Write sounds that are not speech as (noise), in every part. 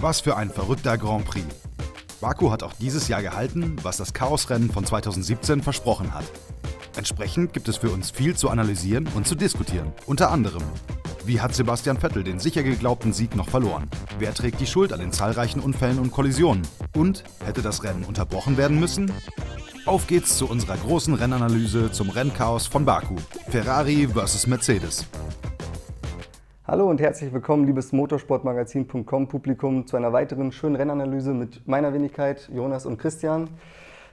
Was für ein verrückter Grand Prix. Baku hat auch dieses Jahr gehalten, was das Chaosrennen von 2017 versprochen hat. Entsprechend gibt es für uns viel zu analysieren und zu diskutieren. Unter anderem, wie hat Sebastian Vettel den sicher geglaubten Sieg noch verloren? Wer trägt die Schuld an den zahlreichen Unfällen und Kollisionen? Und hätte das Rennen unterbrochen werden müssen? Auf geht's zu unserer großen Rennanalyse zum Rennchaos von Baku. Ferrari vs. Mercedes. Hallo und herzlich willkommen, liebes Motorsportmagazin.com Publikum, zu einer weiteren schönen Rennanalyse mit meiner Wenigkeit, Jonas und Christian.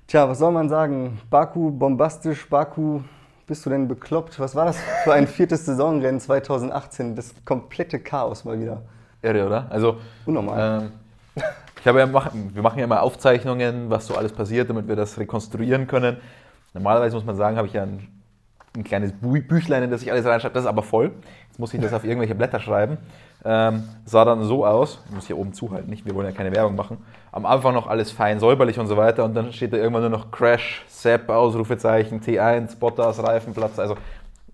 Tja, was soll man sagen? Baku bombastisch, Baku, bist du denn bekloppt? Was war das für ein viertes Saisonrennen 2018? Das komplette Chaos mal wieder. Irre, oder? Also, Unnormal. Ähm, ich habe ja, wir machen ja immer Aufzeichnungen, was so alles passiert, damit wir das rekonstruieren können. Normalerweise muss man sagen, habe ich ja ein, ein kleines Bü Büchlein, in das ich alles reinschreibe. Das ist aber voll. Jetzt muss ich das auf irgendwelche Blätter schreiben. Ähm, sah dann so aus, ich muss hier oben zuhalten, nicht, wir wollen ja keine Werbung machen. Am Anfang noch alles fein säuberlich und so weiter und dann steht da irgendwann nur noch Crash, Sepp, Ausrufezeichen, T1, Bottas, Reifenplatz. Also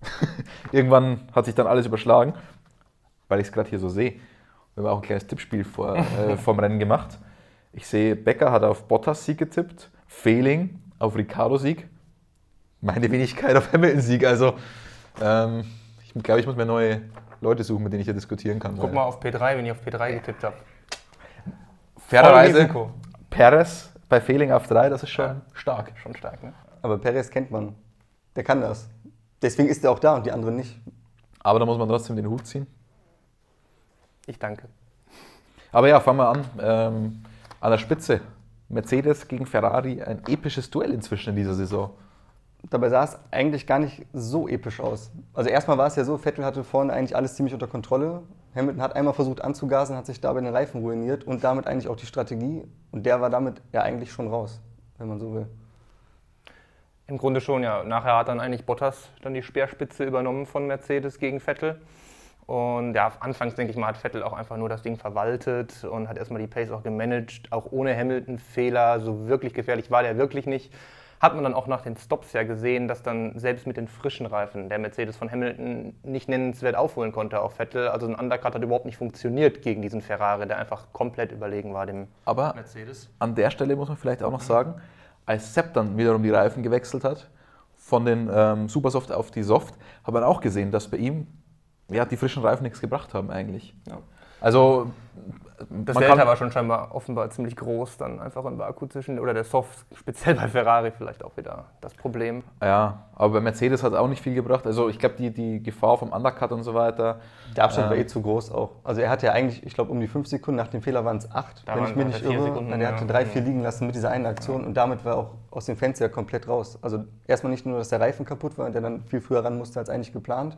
(laughs) irgendwann hat sich dann alles überschlagen, weil ich es gerade hier so sehe. Wir haben auch ein kleines Tippspiel vor, äh, (laughs) vom Rennen gemacht. Ich sehe, Becker hat auf Bottas Sieg getippt, Fehling auf Ricardo Sieg, meine Wenigkeit auf Hamilton Sieg. Also ähm, ich glaube, ich muss mir neue Leute suchen, mit denen ich hier diskutieren kann. Guck mal auf P3, wenn ich auf P3 getippt habe. Fairerweise, Perez bei Fehling auf 3, das ist schon ja. stark. Schon stark, ne? Aber Perez kennt man. Der kann das. Deswegen ist er auch da und die anderen nicht. Aber da muss man trotzdem den Hut ziehen. Ich danke. Aber ja, fangen wir an. Ähm, an der Spitze. Mercedes gegen Ferrari, ein episches Duell inzwischen in dieser Saison. Dabei sah es eigentlich gar nicht so episch aus. Also erstmal war es ja so, Vettel hatte vorne eigentlich alles ziemlich unter Kontrolle. Hamilton hat einmal versucht anzugasen, hat sich dabei den Reifen ruiniert und damit eigentlich auch die Strategie. Und der war damit ja eigentlich schon raus, wenn man so will. Im Grunde schon, ja. Nachher hat dann eigentlich Bottas dann die Speerspitze übernommen von Mercedes gegen Vettel. Und ja, anfangs denke ich mal, hat Vettel auch einfach nur das Ding verwaltet und hat erstmal die Pace auch gemanagt, auch ohne Hamilton-Fehler. So wirklich gefährlich war der wirklich nicht hat man dann auch nach den Stops ja gesehen, dass dann selbst mit den frischen Reifen der Mercedes von Hamilton nicht nennenswert aufholen konnte auf Vettel. Also ein Undercut hat überhaupt nicht funktioniert gegen diesen Ferrari, der einfach komplett überlegen war dem Aber Mercedes. an der Stelle muss man vielleicht auch noch sagen, als Sepp dann wiederum die Reifen gewechselt hat, von den ähm, Supersoft auf die Soft, hat man auch gesehen, dass bei ihm ja, die frischen Reifen nichts gebracht haben eigentlich. Ja. Also das Delta war schon scheinbar offenbar ziemlich groß, dann einfach in Baku zwischen, oder der Soft, speziell bei Ferrari vielleicht auch wieder das Problem. Ja, aber bei Mercedes hat es auch nicht viel gebracht. Also ich glaube, die, die Gefahr vom Undercut und so weiter. Der Abstand äh, war eh zu groß auch. Also er hatte ja eigentlich, ich glaube, um die fünf Sekunden, nach dem Fehler waren es acht, da wenn ich mich nicht irre. Sekunden, er hatte drei, vier liegen lassen mit dieser einen Aktion ja. und damit war er auch aus dem Fenster komplett raus. Also erstmal nicht nur, dass der Reifen kaputt war und der dann viel früher ran musste als eigentlich geplant,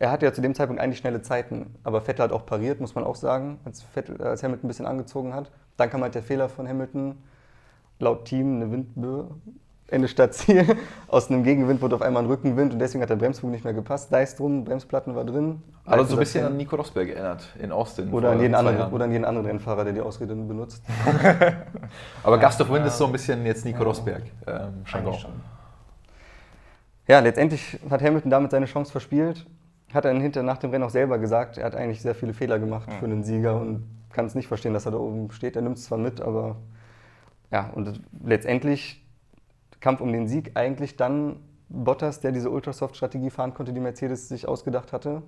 er hatte ja zu dem Zeitpunkt eigentlich schnelle Zeiten, aber Vettel hat auch pariert, muss man auch sagen, als, Vettel, als Hamilton ein bisschen angezogen hat. Dann kam halt der Fehler von Hamilton, laut Team eine Windböe, Ende statt Ziel. (laughs) Aus einem Gegenwind wurde auf einmal ein Rückenwind und deswegen hat der Bremsflug nicht mehr gepasst. Da ist drum, Bremsplatten war drin. Hat uns so ein bisschen an Nico Rosberg erinnert in Austin. Oder an, jeden anderen, oder an jeden anderen Rennfahrer, der die Ausrede benutzt. (laughs) aber ja, Gast of Wind ja. ist so ein bisschen jetzt Nico Rosberg. Ähm, schon. Ja, letztendlich hat Hamilton damit seine Chance verspielt hat er hinter nach dem Rennen auch selber gesagt, er hat eigentlich sehr viele Fehler gemacht für einen Sieger und kann es nicht verstehen, dass er da oben steht. Er nimmt es zwar mit, aber ja, und letztendlich Kampf um den Sieg eigentlich dann Bottas, der diese Ultrasoft-Strategie fahren konnte, die Mercedes sich ausgedacht hatte,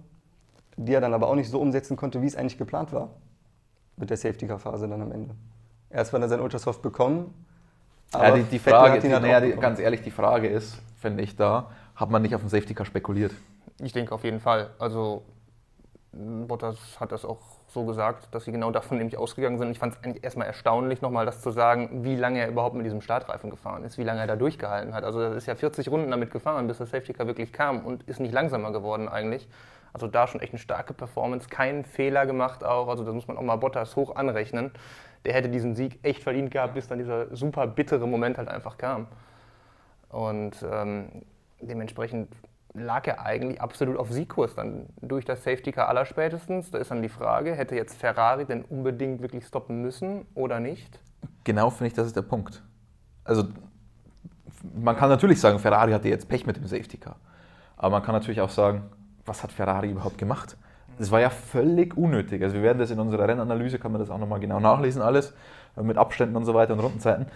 die er dann aber auch nicht so umsetzen konnte, wie es eigentlich geplant war mit der Safety-Car-Phase dann am Ende. Erst wenn er sein Ultrasoft bekommen. Ja, die, die Frage, die, halt naja, ganz ehrlich, die Frage ist, finde ich da, hat man nicht auf den Safety-Car spekuliert? Ich denke auf jeden Fall. Also Bottas hat das auch so gesagt, dass sie genau davon nämlich ausgegangen sind. Ich fand es eigentlich erstmal erstaunlich, nochmal das zu sagen, wie lange er überhaupt mit diesem Startreifen gefahren ist, wie lange er da durchgehalten hat. Also er ist ja 40 Runden damit gefahren, bis der Safety Car wirklich kam und ist nicht langsamer geworden eigentlich. Also da schon echt eine starke Performance, keinen Fehler gemacht auch. Also das muss man auch mal Bottas hoch anrechnen. Der hätte diesen Sieg echt verdient gehabt, bis dann dieser super bittere Moment halt einfach kam. Und ähm, dementsprechend lag er eigentlich absolut auf Siegkurs dann durch das Safety Car allerspätestens. Da ist dann die Frage, hätte jetzt Ferrari denn unbedingt wirklich stoppen müssen oder nicht? Genau finde ich, das ist der Punkt. Also man kann natürlich sagen, Ferrari hatte jetzt Pech mit dem Safety Car. Aber man kann natürlich auch sagen, was hat Ferrari überhaupt gemacht? Das war ja völlig unnötig. Also wir werden das in unserer Rennanalyse, kann man das auch nochmal genau nachlesen, alles, mit Abständen und so weiter und Rundenzeiten.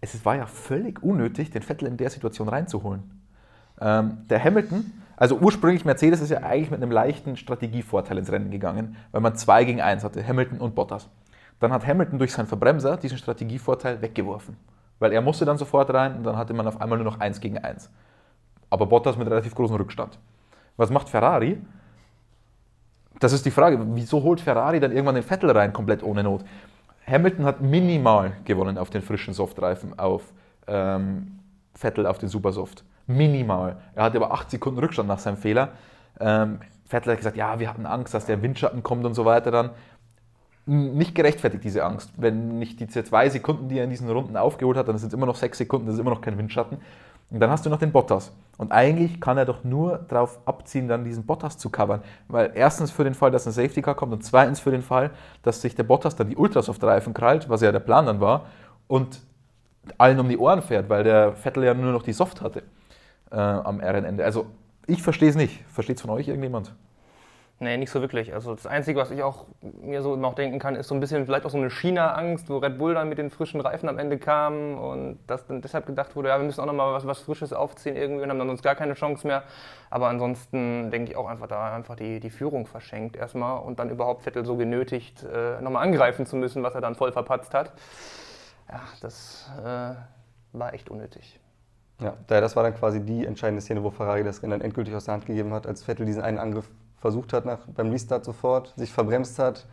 Es war ja völlig unnötig, den Vettel in der Situation reinzuholen. Ähm, der Hamilton, also ursprünglich Mercedes ist ja eigentlich mit einem leichten Strategievorteil ins Rennen gegangen, weil man 2 gegen 1 hatte, Hamilton und Bottas. Dann hat Hamilton durch seinen Verbremser diesen Strategievorteil weggeworfen. Weil er musste dann sofort rein und dann hatte man auf einmal nur noch 1 gegen 1. Aber Bottas mit relativ großem Rückstand. Was macht Ferrari? Das ist die Frage, wieso holt Ferrari dann irgendwann den Vettel rein, komplett ohne Not? Hamilton hat minimal gewonnen auf den frischen Softreifen auf ähm, Vettel auf den Supersoft. Minimal. Er hatte aber 8 Sekunden Rückstand nach seinem Fehler. Ähm, Vettel hat gesagt, ja, wir hatten Angst, dass der Windschatten kommt und so weiter dann. Nicht gerechtfertigt, diese Angst. Wenn nicht diese zwei Sekunden, die er in diesen Runden aufgeholt hat, dann sind es immer noch sechs Sekunden, das ist immer noch kein Windschatten. Und dann hast du noch den Bottas. Und eigentlich kann er doch nur darauf abziehen, dann diesen Bottas zu covern. Weil erstens für den Fall, dass ein Safety Car kommt und zweitens für den Fall, dass sich der Bottas dann die Ultrasoft-Reifen krallt, was ja der Plan dann war, und allen um die Ohren fährt, weil der Vettel ja nur noch die Soft hatte äh, am Rennende. Also ich verstehe es nicht. Versteht es von euch irgendjemand? Nee, nicht so wirklich. Also das Einzige, was ich auch mir so noch denken kann, ist so ein bisschen vielleicht auch so eine China-Angst, wo Red Bull dann mit den frischen Reifen am Ende kam und dass dann deshalb gedacht wurde, ja, wir müssen auch nochmal was, was Frisches aufziehen irgendwie und haben dann sonst gar keine Chance mehr. Aber ansonsten denke ich auch einfach da einfach die, die Führung verschenkt erstmal und dann überhaupt Vettel so genötigt, äh, nochmal angreifen zu müssen, was er dann voll verpatzt hat. Ja, das äh, war echt unnötig. Ja, das war dann quasi die entscheidende Szene, wo Ferrari das Rennen dann endgültig aus der Hand gegeben hat, als Vettel diesen einen Angriff versucht hat nach, beim Restart sofort, sich verbremst hat,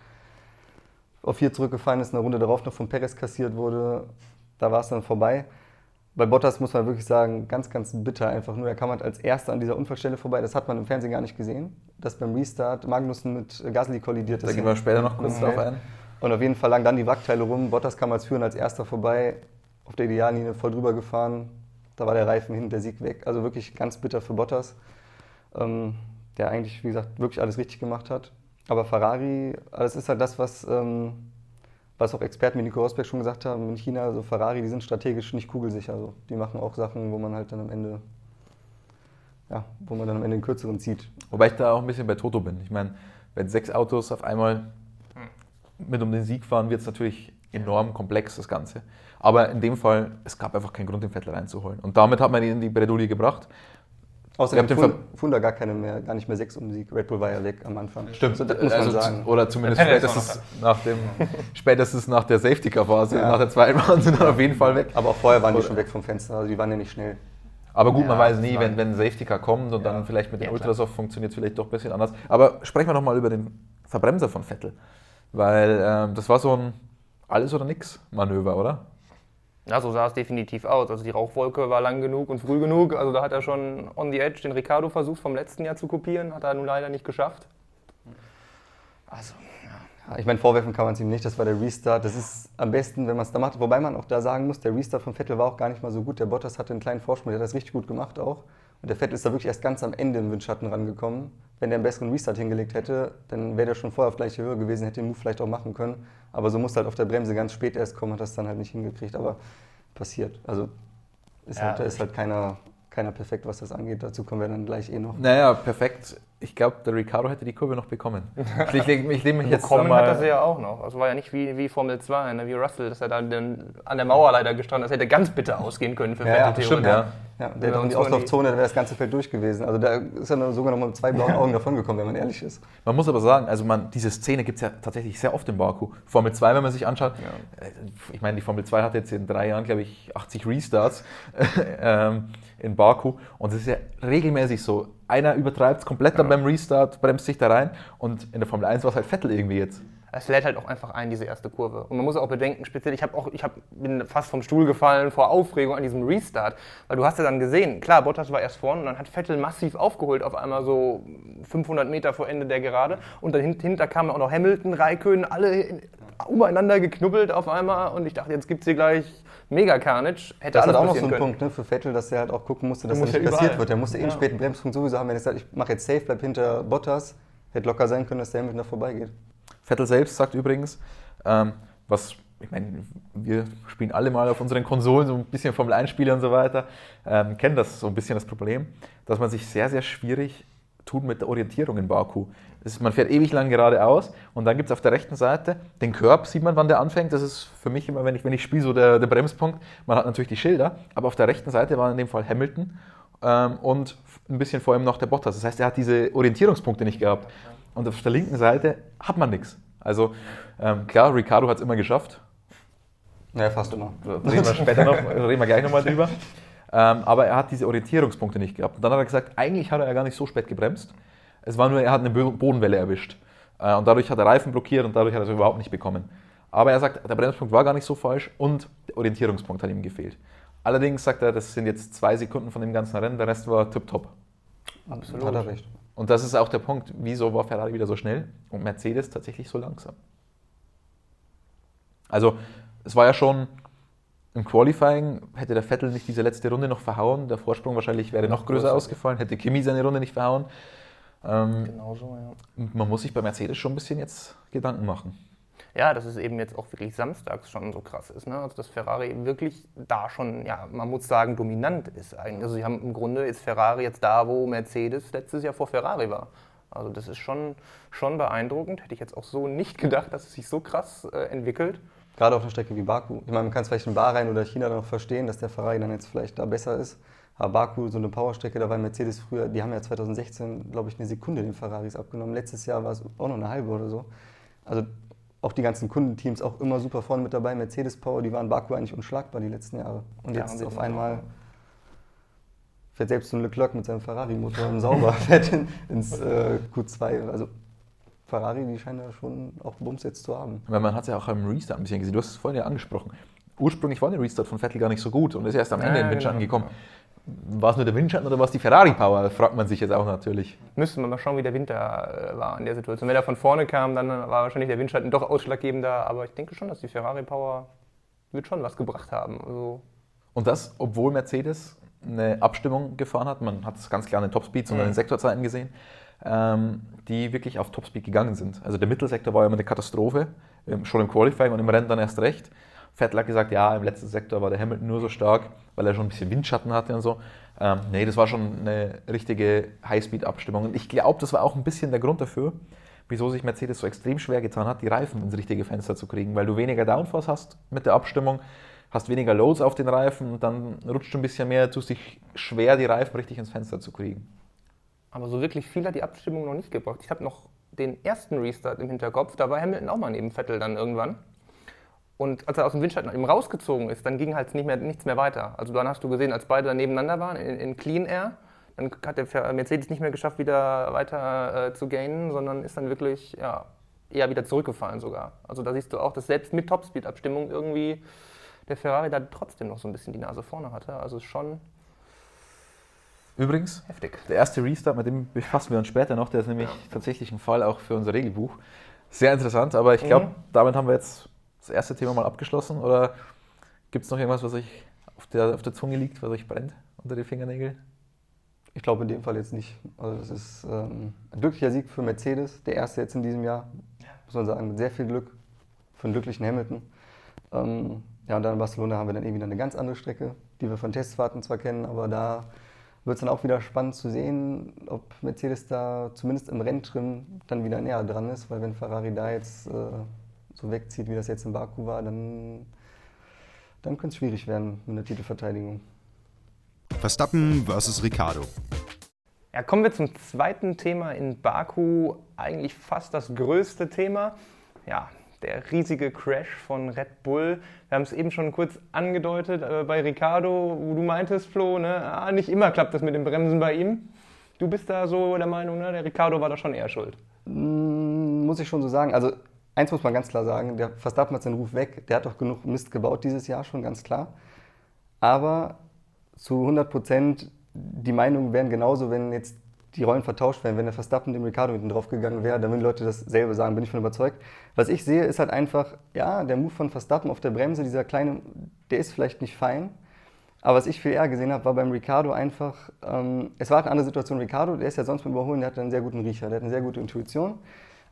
auf vier zurückgefallen ist, eine Runde darauf noch von Perez kassiert wurde. Da war es dann vorbei. Bei Bottas muss man wirklich sagen, ganz, ganz bitter einfach nur. Er kam halt als Erster an dieser Unfallstelle vorbei. Das hat man im Fernsehen gar nicht gesehen, dass beim Restart Magnussen mit Gasly kollidiert ist. Da gehen wir später noch kurz drauf ein. Und auf jeden Fall lagen dann die Wrackteile rum. Bottas kam als Führender als Erster vorbei, auf der Ideallinie voll drüber gefahren. Da war der Reifen hin, der Sieg weg. Also wirklich ganz bitter für Bottas. Ähm, der eigentlich, wie gesagt, wirklich alles richtig gemacht hat. Aber Ferrari, das ist halt das, was, ähm, was auch Experten wie Nico Rosberg schon gesagt haben, in China, also Ferrari, die sind strategisch nicht kugelsicher. Also die machen auch Sachen, wo man halt dann am Ende, ja, wo man dann am Ende den kürzeren zieht. Wobei ich da auch ein bisschen bei Toto bin. Ich meine, wenn sechs Autos auf einmal mit um den Sieg fahren, wird es natürlich enorm komplex, das Ganze. Aber in dem Fall, es gab einfach keinen Grund, den Vettel reinzuholen. Und damit hat man ihn in die Bredouille gebracht. Außerdem fuhren, fuhren da gar keine mehr, gar nicht mehr sechs um Sieg. Red Bull war ja weg am Anfang. Stimmt, so, das muss also man sagen. Oder zumindest spätestens nach, dem, (laughs) spätestens nach der Safety-Car-Phase, ja. nach der zweiten waren sie dann auf jeden Fall weg. Aber auch vorher waren die schon weg vom Fenster, also die waren ja nicht schnell. Aber gut, ja, man weiß nie, wenn, wenn ein Safety-Car kommt und ja. dann vielleicht mit dem Ultrasoft funktioniert es vielleicht doch ein bisschen anders. Aber sprechen wir nochmal über den Verbremser von Vettel. Weil ähm, das war so ein Alles- oder Nix-Manöver, oder? Ja, so sah es definitiv aus. Also die Rauchwolke war lang genug und früh genug. Also da hat er schon on the edge den Ricardo versucht vom letzten Jahr zu kopieren, hat er nun leider nicht geschafft. Also, ja. Ich meine, vorwerfen kann man es ihm nicht, das war der Restart. Das ist am besten, wenn man es da macht. Wobei man auch da sagen muss, der Restart von Vettel war auch gar nicht mal so gut. Der Bottas hatte einen kleinen Vorsprung, der hat das richtig gut gemacht auch. Und der Vettel ist da wirklich erst ganz am Ende im Windschatten rangekommen. Wenn der einen besseren Restart hingelegt hätte, dann wäre der schon vorher auf gleiche Höhe gewesen, hätte den Move vielleicht auch machen können. Aber so musste halt auf der Bremse ganz spät erst kommen und das dann halt nicht hingekriegt. Aber passiert. Also ist ja, halt, da ist halt keiner, keiner perfekt, was das angeht. Dazu kommen wir dann gleich eh noch. Naja, perfekt ich glaube, der Ricardo hätte die Kurve noch bekommen. (laughs) Ich lege mich, leg mich jetzt Bekommen hat er sie ja auch noch. Also war ja nicht wie, wie Formel 2, ne, wie Russell, dass er da den, an der Mauer leider gestanden ist. Das hätte ganz bitter ausgehen können für ja, Vettel. Ja, stimmt, ja. ja der hätte in die Auslaufzone, da wäre das ganze Feld durch gewesen. Also da ist er sogar noch mal mit zwei blauen (laughs) Augen davon gekommen, wenn man ehrlich ist. Man muss aber sagen, also man, diese Szene gibt es ja tatsächlich sehr oft in Baku. Formel 2, wenn man sich anschaut, ja. Äh, ich meine, die Formel 2 hat jetzt in drei Jahren, glaube ich, 80 Restarts (laughs) ähm, in Baku. Und es ist ja regelmäßig so, einer übertreibt es komplett dann beim Restart, bremst sich da rein und in der Formel 1 war es halt Vettel irgendwie jetzt. Es lädt halt auch einfach ein, diese erste Kurve. Und man muss auch bedenken, speziell, ich, auch, ich hab, bin fast vom Stuhl gefallen vor Aufregung an diesem Restart. Weil du hast ja dann gesehen, klar, Bottas war erst vorne und dann hat Vettel massiv aufgeholt, auf einmal so 500 Meter vor Ende der Gerade. Und dann hinter kamen auch noch Hamilton, Raikön, alle umeinander geknubbelt auf einmal. Und ich dachte, jetzt gibt es hier gleich mega Carnage. Hätte das ist auch noch so ein können. Punkt ne, für Vettel, dass er halt auch gucken musste, dass das nicht ja passiert wird. Er musste eh einen späten Bremspunkt sowieso haben. Wenn er sagt, ich mache jetzt safe, bleib hinter Bottas, hätte locker sein können, dass der Hamilton da vorbeigeht. Vettel selbst sagt übrigens, ähm, was ich meine, wir spielen alle mal auf unseren Konsolen so ein bisschen Formel 1 Spiele und so weiter, ähm, kennen das so ein bisschen das Problem, dass man sich sehr, sehr schwierig tun mit der Orientierung in Baku. Ist, man fährt ewig lang geradeaus und dann gibt es auf der rechten Seite den Körb, sieht man, wann der anfängt. Das ist für mich immer, wenn ich, wenn ich spiele, so der, der Bremspunkt. Man hat natürlich die Schilder, aber auf der rechten Seite war in dem Fall Hamilton ähm, und ein bisschen vor ihm noch der Bottas. Das heißt, er hat diese Orientierungspunkte nicht gehabt. Und auf der linken Seite hat man nichts. Also ähm, klar, Ricardo hat es immer geschafft. Ja, fast immer. Reden wir später noch, reden wir gleich nochmal drüber. (laughs) Ähm, aber er hat diese Orientierungspunkte nicht gehabt. Und dann hat er gesagt, eigentlich hat er ja gar nicht so spät gebremst. Es war nur, er hat eine Bodenwelle erwischt. Äh, und dadurch hat er Reifen blockiert und dadurch hat er es überhaupt nicht bekommen. Aber er sagt, der Bremspunkt war gar nicht so falsch und der Orientierungspunkt hat ihm gefehlt. Allerdings sagt er, das sind jetzt zwei Sekunden von dem ganzen Rennen, der Rest war tipptopp. Absolut. Hat er recht. Und das ist auch der Punkt, wieso war Ferrari wieder so schnell und Mercedes tatsächlich so langsam. Also, es war ja schon im Qualifying, hätte der Vettel nicht diese letzte Runde noch verhauen, der Vorsprung wahrscheinlich wäre noch größer ausgefallen, hätte Kimi seine Runde nicht verhauen. Ähm, genau so, ja. Man muss sich bei Mercedes schon ein bisschen jetzt Gedanken machen. Ja, dass es eben jetzt auch wirklich samstags schon so krass ist. Ne? Also dass Ferrari wirklich da schon, ja, man muss sagen, dominant ist eigentlich. Also sie haben im Grunde ist Ferrari jetzt da, wo Mercedes letztes Jahr vor Ferrari war. Also das ist schon, schon beeindruckend. Hätte ich jetzt auch so nicht gedacht, dass es sich so krass äh, entwickelt. Gerade auf einer Strecke wie Baku. Ich meine, man kann es vielleicht in Bahrain oder China noch verstehen, dass der Ferrari dann jetzt vielleicht da besser ist. Aber Baku, so eine Powerstrecke, da war Mercedes früher, die haben ja 2016, glaube ich, eine Sekunde den Ferraris abgenommen. Letztes Jahr war es auch noch eine halbe oder so. Also auch die ganzen Kundenteams auch immer super vorne mit dabei. Mercedes Power, die waren Baku eigentlich unschlagbar die letzten Jahre. Und ja, jetzt auf einmal fährt selbst so ein Leclerc mit seinem Ferrari-Motor im Sauber (laughs) fährt in, ins äh, Q2. Also Ferrari, die scheinen ja schon auch Bums jetzt zu haben. Weil man hat es ja auch im Restart ein bisschen gesehen. Du hast es vorhin ja angesprochen. Ursprünglich war der Restart von Vettel gar nicht so gut und ist erst am Ende ja, in Windschatten genau. gekommen. War es nur der Windschatten oder war es die Ferrari-Power? Fragt man sich jetzt auch natürlich. Müsste man mal schauen, wie der Winter äh, war in der Situation. Wenn er von vorne kam, dann war wahrscheinlich der Windschatten doch ausschlaggebender. Aber ich denke schon, dass die Ferrari-Power wird schon was gebracht haben. Also und das, obwohl Mercedes eine Abstimmung gefahren hat. Man hat es ganz klar in den Topspeeds und mhm. in den Sektorzeiten gesehen, ähm, die wirklich auf Topspeed gegangen sind. Also der Mittelsektor war immer eine Katastrophe, ähm, schon im Qualifying und im Rennen dann erst recht. Vettel hat gesagt, ja, im letzten Sektor war der Hamilton nur so stark, weil er schon ein bisschen Windschatten hatte und so. Ähm, nee, das war schon eine richtige Highspeed-Abstimmung. Und ich glaube, das war auch ein bisschen der Grund dafür, wieso sich Mercedes so extrem schwer getan hat, die Reifen ins richtige Fenster zu kriegen, weil du weniger Downforce hast mit der Abstimmung, hast weniger Loads auf den Reifen und dann rutscht du ein bisschen mehr, tust dich schwer, die Reifen richtig ins Fenster zu kriegen. Aber so wirklich viel hat die Abstimmung noch nicht gebracht. Ich habe noch den ersten Restart im Hinterkopf, da war Hamilton auch mal neben Vettel dann irgendwann. Und als er aus dem Windschatten eben rausgezogen ist, dann ging halt nicht mehr, nichts mehr weiter. Also dann hast du gesehen, als beide nebeneinander waren in, in Clean Air, dann hat der Mercedes nicht mehr geschafft, wieder weiter äh, zu gainen, sondern ist dann wirklich ja, eher wieder zurückgefallen sogar. Also da siehst du auch, dass selbst mit Topspeed-Abstimmung irgendwie der Ferrari da trotzdem noch so ein bisschen die Nase vorne hatte. Also schon Übrigens, heftig. Der erste Restart, mit dem befassen wir uns später noch, der ist nämlich ja. tatsächlich ein Fall auch für unser Regelbuch. Sehr interessant, aber ich glaube, mhm. damit haben wir jetzt das erste Thema mal abgeschlossen? Oder gibt es noch irgendwas, was euch auf der, auf der Zunge liegt, was euch brennt unter den Fingernägeln? Ich glaube in dem Fall jetzt nicht. Also es ist ähm, ein glücklicher Sieg für Mercedes, der erste jetzt in diesem Jahr, muss man sagen, mit sehr viel Glück für einen glücklichen Hamilton. Ähm, ja, und dann in Barcelona haben wir dann eben wieder eine ganz andere Strecke, die wir von Testfahrten zwar kennen, aber da wird es dann auch wieder spannend zu sehen, ob Mercedes da zumindest im Renntrim dann wieder näher dran ist, weil wenn Ferrari da jetzt äh, so wegzieht, wie das jetzt in Baku war, dann, dann könnte es schwierig werden mit der Titelverteidigung. Verstappen versus Ricardo. Ja, kommen wir zum zweiten Thema in Baku, eigentlich fast das größte Thema. Ja, der riesige Crash von Red Bull. Wir haben es eben schon kurz angedeutet äh, bei Ricardo, wo du meintest, Flo, ne? ah, nicht immer klappt das mit dem Bremsen bei ihm. Du bist da so der Meinung, ne? der Ricardo war da schon eher schuld. Mm, muss ich schon so sagen. Also eins muss man ganz klar sagen, der Verstappen hat seinen Ruf weg. Der hat doch genug Mist gebaut dieses Jahr schon, ganz klar. Aber zu 100 Prozent, die Meinungen wären genauso, wenn jetzt die Rollen vertauscht wären. Wenn der Verstappen dem Ricardo hinten drauf gegangen wäre, dann würden Leute dasselbe sagen, bin ich von überzeugt. Was ich sehe, ist halt einfach, ja, der Move von Verstappen auf der Bremse, dieser kleine, der ist vielleicht nicht fein. Aber was ich viel eher gesehen habe, war beim Ricardo einfach, ähm, es war halt eine andere Situation. Ricardo, der ist ja sonst beim Überholen, der hat einen sehr guten Riecher, der hat eine sehr gute Intuition.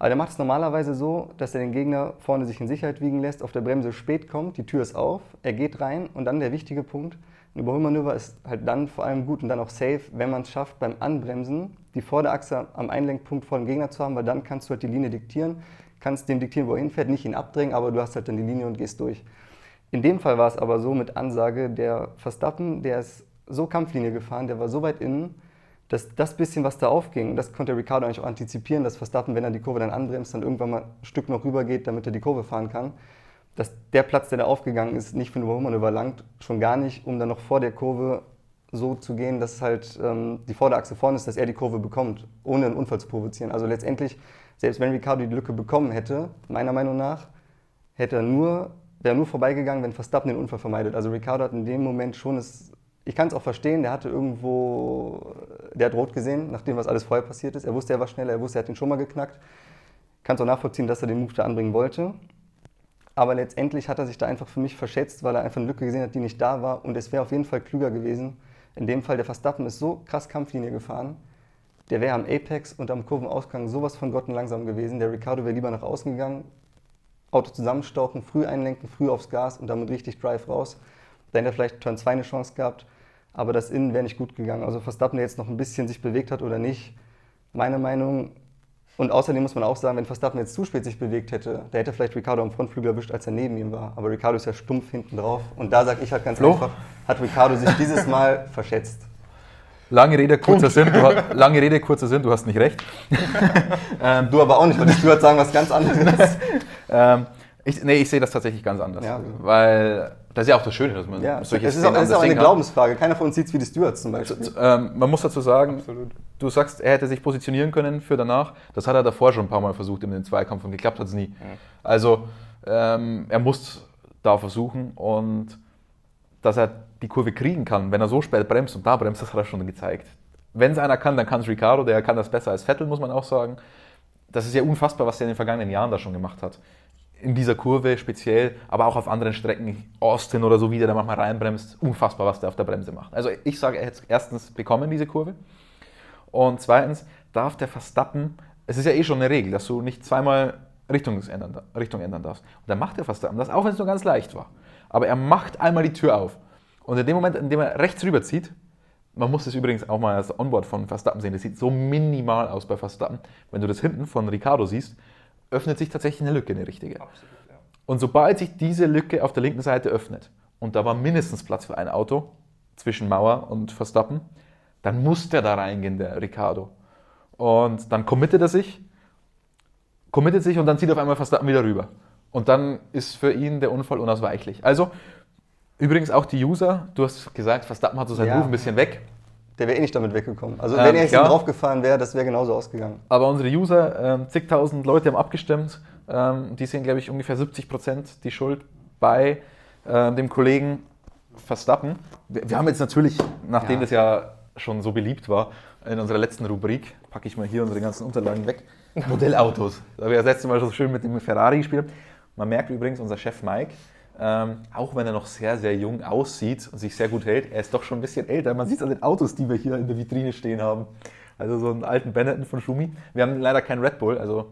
Aber der macht es normalerweise so, dass er den Gegner vorne sich in Sicherheit wiegen lässt, auf der Bremse spät kommt, die Tür ist auf, er geht rein und dann der wichtige Punkt, ein Überholmanöver ist halt dann vor allem gut und dann auch safe, wenn man es schafft, beim Anbremsen die Vorderachse am Einlenkpunkt vor dem Gegner zu haben, weil dann kannst du halt die Linie diktieren, kannst dem diktieren, wo er hinfährt, nicht ihn abdrängen, aber du hast halt dann die Linie und gehst durch. In dem Fall war es aber so mit Ansage, der Verstappen, der ist so Kampflinie gefahren, der war so weit innen, dass das bisschen, was da aufging, das konnte Ricardo eigentlich auch antizipieren, dass Verstappen, wenn er die Kurve dann anbremst, dann irgendwann mal ein Stück noch rüber geht, damit er die Kurve fahren kann. Dass der Platz, der da aufgegangen ist, nicht für ein Überholmanöver langt, schon gar nicht, um dann noch vor der Kurve so zu gehen, dass halt ähm, die Vorderachse vorne ist, dass er die Kurve bekommt, ohne einen Unfall zu provozieren. Also letztendlich, selbst wenn Ricardo die Lücke bekommen hätte, meiner Meinung nach, hätte er nur, wäre nur vorbeigegangen, wenn Verstappen den Unfall vermeidet. Also Ricardo hat in dem Moment schon es ich kann es auch verstehen, der hatte irgendwo, der hat rot gesehen, nachdem was alles vorher passiert ist. Er wusste, er war schneller, er wusste, er hat ihn schon mal geknackt. Kann es auch nachvollziehen, dass er den Move da anbringen wollte. Aber letztendlich hat er sich da einfach für mich verschätzt, weil er einfach eine Lücke gesehen hat, die nicht da war. Und es wäre auf jeden Fall klüger gewesen. In dem Fall, der Verstappen ist so krass Kampflinie gefahren. Der wäre am Apex und am Kurvenausgang sowas von Gotten langsam gewesen. Der Ricardo wäre lieber nach außen gegangen, Auto zusammenstauchen, früh einlenken, früh aufs Gas und damit richtig Drive raus. Dann hätte er vielleicht Turn 2 eine Chance gehabt aber das Innen wäre nicht gut gegangen. Also Verstappen, der jetzt noch ein bisschen sich bewegt hat oder nicht, meine Meinung. Und außerdem muss man auch sagen, wenn Verstappen jetzt zu spät sich bewegt hätte, der hätte vielleicht Ricardo am Frontflügel erwischt, als er neben ihm war. Aber Ricardo ist ja stumpf hinten drauf. Und da sage ich halt ganz Flo? einfach, hat Ricardo sich dieses Mal (laughs) verschätzt. Lange Rede, kurzer Sinn. Du, lange Rede, kurzer Sinn, du hast nicht recht. (laughs) ähm, du aber auch nicht, weil die Stuart sagen was ganz anderes. (laughs) ähm, ich, nee, ich sehe das tatsächlich ganz anders. Ja. Weil das ist ja auch das Schöne, dass man ja, solche Es ist auch, es ist auch eine Glaubensfrage. Keiner von uns sieht es wie die Stewards zum Beispiel. Ähm, man muss dazu sagen, Absolut. du sagst, er hätte sich positionieren können für danach. Das hat er davor schon ein paar Mal versucht in den Zweikampf und geklappt hat es nie. Ja. Also ähm, er muss da versuchen und dass er die Kurve kriegen kann, wenn er so spät bremst und da bremst, das hat er schon gezeigt. Wenn es einer kann, dann kann es Ricardo, der kann das besser als Vettel, muss man auch sagen. Das ist ja unfassbar, was er in den vergangenen Jahren da schon gemacht hat in dieser Kurve speziell, aber auch auf anderen Strecken, Austin oder so, wie der da manchmal reinbremst, unfassbar, was der auf der Bremse macht. Also ich sage, er hätte erstens bekommen, diese Kurve. Und zweitens darf der Verstappen, es ist ja eh schon eine Regel, dass du nicht zweimal Richtung ändern, Richtung ändern darfst. Und dann macht der Verstappen das, auch wenn es nur ganz leicht war. Aber er macht einmal die Tür auf. Und in dem Moment, in dem er rechts rüberzieht, man muss das übrigens auch mal als Onboard von Verstappen sehen, das sieht so minimal aus bei Verstappen. Wenn du das hinten von Ricardo siehst, öffnet sich tatsächlich eine Lücke, eine richtige. Absolut, ja. Und sobald sich diese Lücke auf der linken Seite öffnet, und da war mindestens Platz für ein Auto zwischen Mauer und Verstappen, dann muss der da reingehen, der Ricardo. Und dann committet er sich, committet sich und dann zieht auf einmal Verstappen wieder rüber. Und dann ist für ihn der Unfall unausweichlich. Also, übrigens auch die User, du hast gesagt, Verstappen hat so seinen ja. Ruf ein bisschen weg der wäre eh nicht damit weggekommen. Also wenn ähm, er jetzt draufgefahren wäre, das wäre genauso ausgegangen. Aber unsere User, ähm, zigtausend Leute haben abgestimmt. Ähm, die sehen, glaube ich, ungefähr 70 Prozent die Schuld bei äh, dem Kollegen Verstappen. Wir, wir, haben jetzt natürlich, nachdem ja. das ja schon so beliebt war, in unserer letzten Rubrik, packe ich mal hier unsere ganzen Unterlagen weg, (laughs) Modellautos. Da wir das letzte Mal so schön mit dem Ferrari gespielt. Man merkt übrigens, unser Chef Mike, ähm, auch wenn er noch sehr, sehr jung aussieht und sich sehr gut hält, er ist doch schon ein bisschen älter. Man sieht es an den Autos, die wir hier in der Vitrine stehen haben. Also so einen alten Benetton von Schumi. Wir haben leider keinen Red Bull, also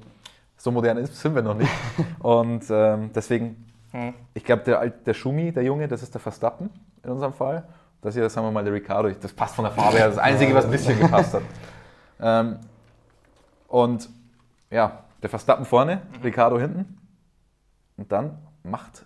so modern sind wir noch nicht. (laughs) Und ähm, deswegen, hm. ich glaube, der, der Schumi, der Junge, das ist der Verstappen in unserem Fall. Das hier, das sagen wir mal, der Ricardo. Das passt von der Farbe her, das Einzige, was ein bisschen (laughs) gepasst hat. Ähm, und ja, der Verstappen vorne, Ricardo hinten. Und dann macht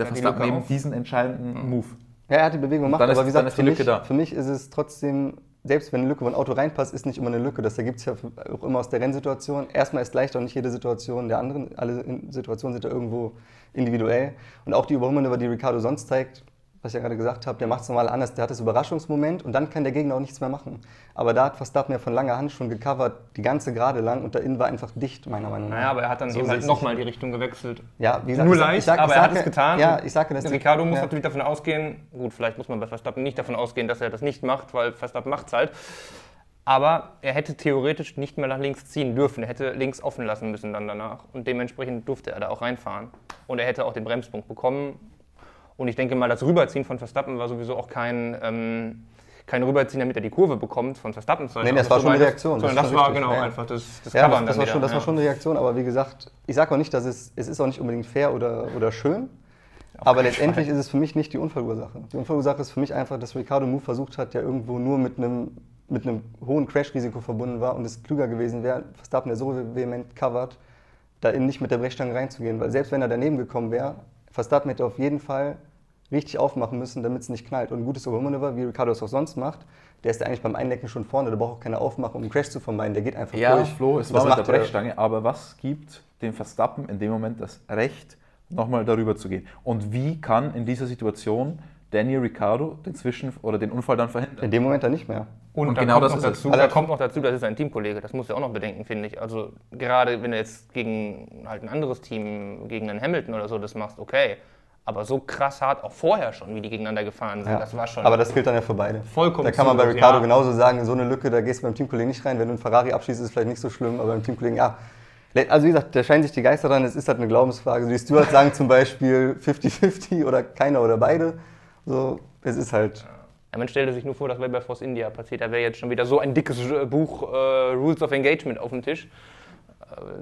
der ja, Verstappen eben diesen entscheidenden mhm. Move. Ja, er hat die Bewegung gemacht, aber wie gesagt, für mich, für mich ist es trotzdem selbst wenn eine Lücke, wo ein Auto reinpasst, ist nicht immer eine Lücke. Das ergibt sich ja auch immer aus der Rennsituation. Erstmal ist leicht auch nicht jede Situation der anderen. Alle Situationen sind ja irgendwo individuell. Und auch die Überholmanöver, die Ricardo sonst zeigt, was ich ja gerade gesagt habe, der macht es normal anders, der hat das Überraschungsmoment und dann kann der Gegner auch nichts mehr machen. Aber da hat Verstappen ja von langer Hand schon gecovert, die ganze Gerade lang und da innen war einfach dicht, meiner Meinung nach. Naja, aber er hat dann so eben halt nochmal die Richtung gewechselt. Ja, wie gesagt, Nur leicht, sag, aber er hat es getan. Ja, ich sage das. Ricardo muss ja. natürlich davon ausgehen, gut, vielleicht muss man bei Verstappen nicht davon ausgehen, dass er das nicht macht, weil Verstappen macht es halt. Aber er hätte theoretisch nicht mehr nach links ziehen dürfen. Er hätte links offen lassen müssen dann danach. Und dementsprechend durfte er da auch reinfahren. Und er hätte auch den Bremspunkt bekommen und ich denke mal, das Rüberziehen von Verstappen war sowieso auch kein, ähm, kein Rüberziehen, damit er die Kurve bekommt von Verstappens Seite. Nein, das war schon eine Reaktion. Sondern das, das war genau ja. einfach das, das ja, Covern das, das war schon, Das ja. war schon eine Reaktion, aber wie gesagt, ich sage auch nicht, dass es, es ist auch nicht unbedingt fair oder, oder schön. Auf aber letztendlich Fall. ist es für mich nicht die Unfallursache. Die Unfallursache ist für mich einfach, dass Ricardo Move versucht hat, ja irgendwo nur mit einem mit einem hohen Crash-Risiko verbunden war und es klüger gewesen wäre, Verstappen, der so vehement covert, da eben nicht mit der Brechstange reinzugehen. Weil selbst wenn er daneben gekommen wäre, Verstappen hätte auf jeden Fall richtig aufmachen müssen, damit es nicht knallt. Und ein gutes Overmanöver, wie Ricardo es auch sonst macht, der ist ja eigentlich beim Einlecken schon vorne, der braucht auch keine Aufmachung, um einen Crash zu vermeiden, der geht einfach ja, durch. Ja, Flo, es war mit der Brechstange, aber was gibt dem Verstappen in dem Moment das Recht, nochmal darüber zu gehen? Und wie kann in dieser Situation Daniel Ricciardo den Zwischen- oder den Unfall dann verhindern? In dem Moment dann nicht mehr. Und, und genau das ist dazu, es. Da kommt noch dazu, das ist ein Teamkollege. Das muss er auch noch bedenken, finde ich. Also gerade wenn du jetzt gegen halt ein anderes Team, gegen einen Hamilton oder so das machst, okay. Aber so krass hart, auch vorher schon, wie die gegeneinander gefahren sind, ja. das war schon. Aber das gilt dann ja für beide. Vollkommen. Da kann man bei Ricardo ja. genauso sagen, so eine Lücke, da gehst du beim Teamkollegen nicht rein. Wenn du einen Ferrari abschießt, ist es vielleicht nicht so schlimm, aber beim Teamkollegen, ja. Also wie gesagt, da scheinen sich die Geister dran, es ist halt eine Glaubensfrage. Die Stewards sagen zum Beispiel (laughs) 50-50 oder keiner oder beide. So, es ist halt. Ja, man stellte sich nur vor, das wäre bei Force India passiert. Da wäre jetzt schon wieder so ein dickes Buch äh, Rules of Engagement auf dem Tisch.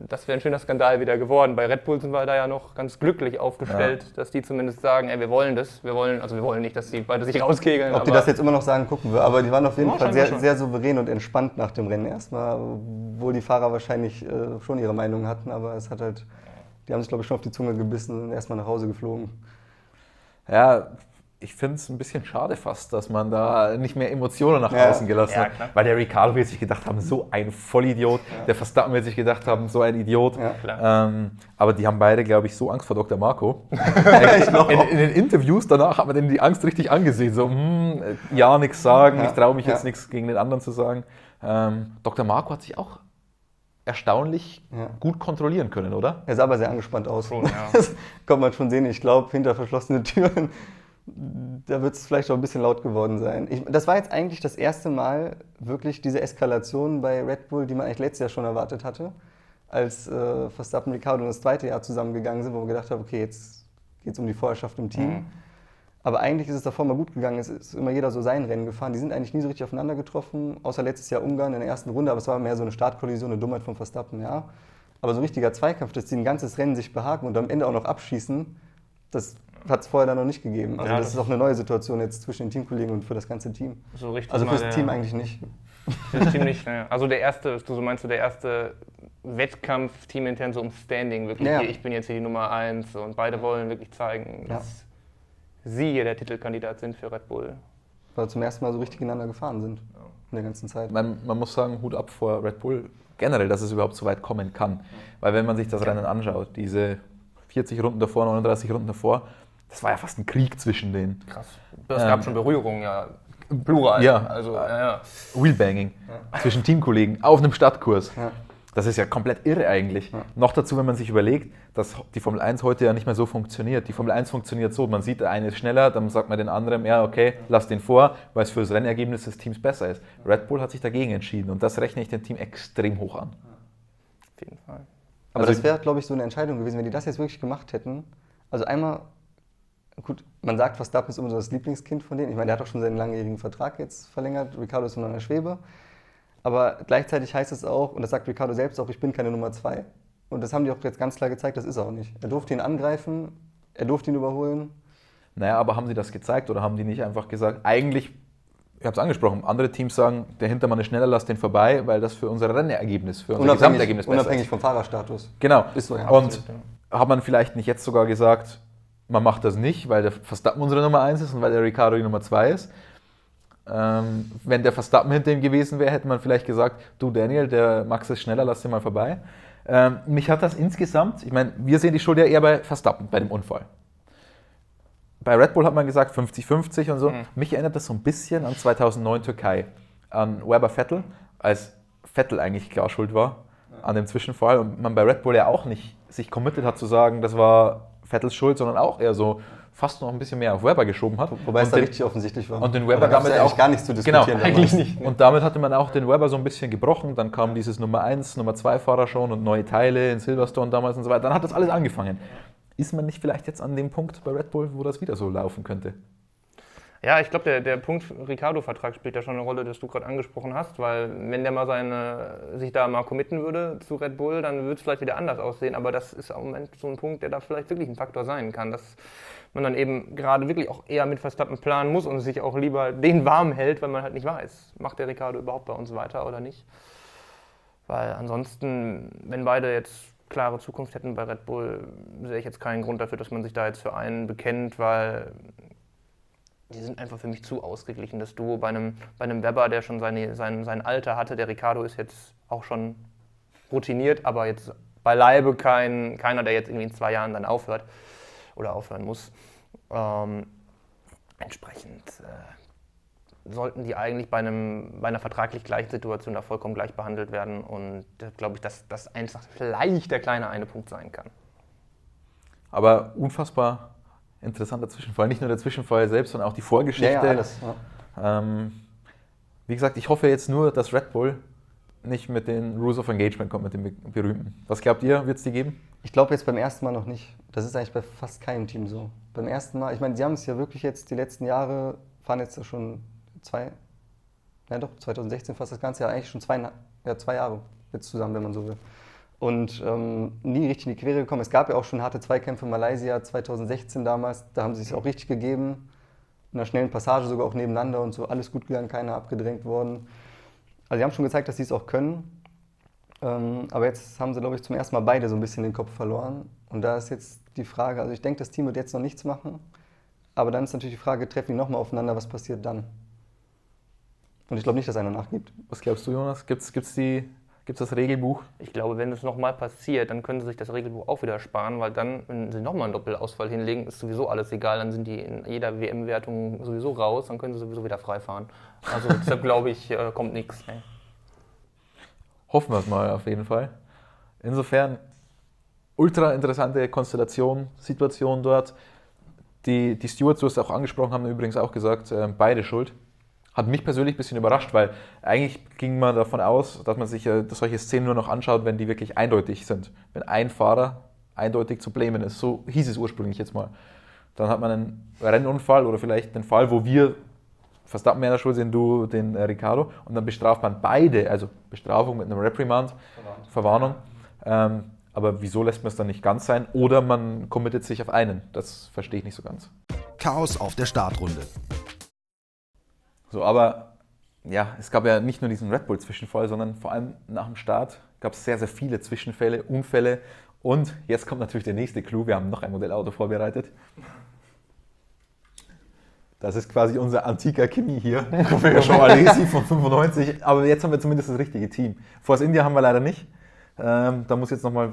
Das wäre ein schöner Skandal wieder geworden. Bei Red Bull sind wir da ja noch ganz glücklich aufgestellt, ja. dass die zumindest sagen, ey, wir wollen das. Wir wollen, also wir wollen nicht, dass die beide sich rauskegeln. Ob die das jetzt immer noch sagen, gucken wir. Aber die waren auf jeden ja, Fall sehr, sehr souverän und entspannt nach dem Rennen erstmal, wo die Fahrer wahrscheinlich äh, schon ihre Meinung hatten, aber es hat halt, die haben sich glaube ich schon auf die Zunge gebissen und erstmal nach Hause geflogen. Ja, ich finde es ein bisschen schade fast, dass man da nicht mehr Emotionen nach ja. außen gelassen ja, hat. Weil der Ricardo wird sich gedacht haben, so ein Vollidiot. Ja. Der Verstappen wird sich gedacht haben, so ein Idiot. Ähm, aber die haben beide, glaube ich, so Angst vor Dr. Marco. (laughs) in, in, den Interviews danach hat man denen die Angst richtig angesehen. So, hm, ja, nichts sagen, ich traue mich jetzt nichts gegen den anderen zu sagen. Ähm, Dr. Marco hat sich auch erstaunlich gut kontrollieren können, oder? Er sah aber sehr angespannt aus. Schon, (laughs) das kann man schon sehen. Ich glaube, hinter verschlossenen Türen da wird es vielleicht auch ein bisschen laut geworden sein. Ich, das war jetzt eigentlich das erste Mal wirklich diese Eskalation bei Red Bull, die man eigentlich letztes Jahr schon erwartet hatte, als äh, Verstappen, Ricardo und das zweite Jahr zusammengegangen sind, wo man gedacht hat, okay, jetzt geht es um die Vorherrschaft im Team. Mhm. Aber eigentlich ist es davor mal gut gegangen. Es ist immer jeder so sein Rennen gefahren. Die sind eigentlich nie so richtig aufeinander getroffen, außer letztes Jahr Ungarn in der ersten Runde. Aber es war mehr so eine Startkollision, eine Dummheit von Verstappen, ja. Aber so ein richtiger Zweikampf, dass die ein ganzes Rennen sich behaken und am Ende auch noch abschießen, das hat es vorher dann noch nicht gegeben. Also ja, das, das, ist auch eine neue Situation jetzt zwischen den Teamkollegen und für das ganze Team. So richtig also fürs Team eigentlich nicht. Fürs Team nicht, ne? Also der erste, du so meinst du, der erste Wettkampf teamintern so um Standing, wirklich ja. hier, ich bin jetzt hier die Nummer eins und beide wollen wirklich zeigen, dass ja. sie hier der Titelkandidat sind für Red Bull. Weil zum ersten Mal so richtig ineinander gefahren sind in der ganzen Zeit. Man, man muss sagen, Hut ab vor Red Bull generell, dass es überhaupt so weit kommen kann. Weil wenn man sich das Rennen anschaut, diese 40 Runden davor, 39 Runden davor, das war ja fast ein Krieg zwischen denen. Krass. Es gab ähm, schon Berührungen, ja. Plural. Ja. Also, ja, ja. Wheelbanging ja. zwischen Teamkollegen auf einem Stadtkurs. Ja. Das ist ja komplett irre eigentlich. Ja. Noch dazu, wenn man sich überlegt, dass die Formel 1 heute ja nicht mehr so funktioniert. Die Formel 1 funktioniert so, man sieht, der eine ist schneller, dann sagt man den anderen, ja, okay, lass den vor, weil es für das Rennergebnis des Teams besser ist. Red Bull hat sich dagegen entschieden und das rechne ich dem Team extrem hoch an. Auf jeden Fall. Aber also das wäre, glaube ich, so eine Entscheidung gewesen, wenn die das jetzt wirklich gemacht hätten. Also einmal gut, man sagt, Verstappen ist immer so das Lieblingskind von denen. Ich meine, der hat doch schon seinen langjährigen Vertrag jetzt verlängert. Ricardo ist nur in der Schwebe. Aber gleichzeitig heißt es auch, und das sagt Ricardo selbst auch, ich bin keine Nummer zwei. Und das haben die auch jetzt ganz klar gezeigt, das ist er auch nicht. Er durfte ihn angreifen, er durfte ihn überholen. Naja, aber haben sie das gezeigt oder haben die nicht einfach gesagt, eigentlich, ich habe es angesprochen, andere Teams sagen, der Hintermann ist schneller, lass den vorbei, weil das für unser Rennergebnis, für unser Gesamtergebnis besser Unabhängig ist. vom Fahrerstatus. Genau. Ist so, ja. Und hat man vielleicht nicht jetzt sogar gesagt, man macht das nicht, weil der Verstappen unsere Nummer 1 ist und weil der Ricardo die Nummer 2 ist. Ähm, wenn der Verstappen hinter ihm gewesen wäre, hätte man vielleicht gesagt, du Daniel, der Max ist schneller, lass den mal vorbei. Ähm, mich hat das insgesamt, ich meine, wir sehen die Schuld ja eher bei Verstappen, bei dem Unfall. Bei Red Bull hat man gesagt 50-50 und so. Mhm. Mich erinnert das so ein bisschen an 2009 Türkei, an Weber Vettel, als Vettel eigentlich klar schuld war an dem Zwischenfall und man bei Red Bull ja auch nicht sich committed hat zu sagen, das war Vettels Schuld, sondern auch eher so fast noch ein bisschen mehr auf Weber geschoben hat. Wobei es da richtig offensichtlich war. Und den Weber damit ja auch gar nichts zu diskutieren. Genau, eigentlich nicht. Und damit hatte man auch den Weber so ein bisschen gebrochen. Dann kam dieses Nummer 1, Nummer 2 Fahrer schon und neue Teile in Silverstone damals und so weiter. Dann hat das alles angefangen. Ist man nicht vielleicht jetzt an dem Punkt bei Red Bull, wo das wieder so laufen könnte? Ja, ich glaube, der, der Punkt Ricardo-Vertrag spielt ja schon eine Rolle, dass du gerade angesprochen hast, weil wenn der mal seine, sich da mal committen würde zu Red Bull, dann würde es vielleicht wieder anders aussehen. Aber das ist im Moment so ein Punkt, der da vielleicht wirklich ein Faktor sein kann, dass man dann eben gerade wirklich auch eher mit Verstappen planen muss und sich auch lieber den warm hält, weil man halt nicht weiß, macht der Ricardo überhaupt bei uns weiter oder nicht. Weil ansonsten, wenn beide jetzt klare Zukunft hätten bei Red Bull, sehe ich jetzt keinen Grund dafür, dass man sich da jetzt für einen bekennt, weil die sind einfach für mich zu ausgeglichen. Das Duo bei einem, bei einem Weber, der schon seine, sein, sein Alter hatte, der Ricardo ist jetzt auch schon routiniert, aber jetzt beileibe kein, keiner, der jetzt irgendwie in zwei Jahren dann aufhört oder aufhören muss. Ähm, entsprechend äh, sollten die eigentlich bei, einem, bei einer vertraglich gleichen Situation da vollkommen gleich behandelt werden und äh, glaube ich, dass das einfach vielleicht der kleine eine Punkt sein kann. Aber unfassbar interessanter Zwischenfall. Nicht nur der Zwischenfall selbst, sondern auch die Vorgeschichte. Ja, ja, alles, ja. Ähm, wie gesagt, ich hoffe jetzt nur, dass Red Bull nicht mit den Rules of Engagement kommt, mit den berühmten. Was glaubt ihr, wird es die geben? Ich glaube jetzt beim ersten Mal noch nicht. Das ist eigentlich bei fast keinem Team so. Beim ersten Mal, ich meine, sie haben es ja wirklich jetzt die letzten Jahre, fahren jetzt schon zwei, ja doch, 2016 fast das ganze Jahr, eigentlich schon zwei, ja, zwei Jahre jetzt zusammen, wenn man so will und ähm, nie richtig in die Quere gekommen. Es gab ja auch schon harte Zweikämpfe in Malaysia 2016 damals, da haben sie es auch richtig gegeben. In einer schnellen Passage sogar auch nebeneinander und so, alles gut gegangen, keiner abgedrängt worden. Also sie haben schon gezeigt, dass sie es auch können. Ähm, aber jetzt haben sie, glaube ich, zum ersten Mal beide so ein bisschen den Kopf verloren. Und da ist jetzt die Frage, also ich denke, das Team wird jetzt noch nichts machen. Aber dann ist natürlich die Frage, treffen die nochmal aufeinander, was passiert dann? Und ich glaube nicht, dass einer nachgibt. Was glaubst du, Jonas? Gibt es die Gibt es das Regelbuch? Ich glaube, wenn es nochmal passiert, dann können sie sich das Regelbuch auch wieder sparen, weil dann, wenn sie nochmal einen Doppelausfall hinlegen, ist sowieso alles egal. Dann sind die in jeder WM-Wertung sowieso raus, dann können sie sowieso wieder frei fahren. Also (laughs) deshalb glaube ich, äh, kommt nichts. Hoffen wir es mal auf jeden Fall. Insofern, ultra interessante Konstellation, Situation dort. Die, die Stewards, du hast es auch angesprochen, haben übrigens auch gesagt, äh, beide schuld hat mich persönlich ein bisschen überrascht, weil eigentlich ging man davon aus, dass man sich äh, solche Szenen nur noch anschaut, wenn die wirklich eindeutig sind. Wenn ein Fahrer eindeutig zu blamen ist. So hieß es ursprünglich jetzt mal. Dann hat man einen Rennunfall oder vielleicht einen Fall, wo wir Verstappen mehr in der Schuld sind, du den äh, Ricardo. Und dann bestraft man beide, also Bestrafung mit einem Reprimand, Verwarnung. Ähm, aber wieso lässt man es dann nicht ganz sein? Oder man committet sich auf einen. Das verstehe ich nicht so ganz. Chaos auf der Startrunde. So, aber ja, es gab ja nicht nur diesen Red Bull-Zwischenfall, sondern vor allem nach dem Start gab es sehr, sehr viele Zwischenfälle, Unfälle. Und jetzt kommt natürlich der nächste Clou. Wir haben noch ein Modellauto vorbereitet. Das ist quasi unser antiker Kimi hier. (laughs) Schon Alesi von 95. Aber jetzt haben wir zumindest das richtige Team. Force India haben wir leider nicht. Ähm, da muss jetzt nochmal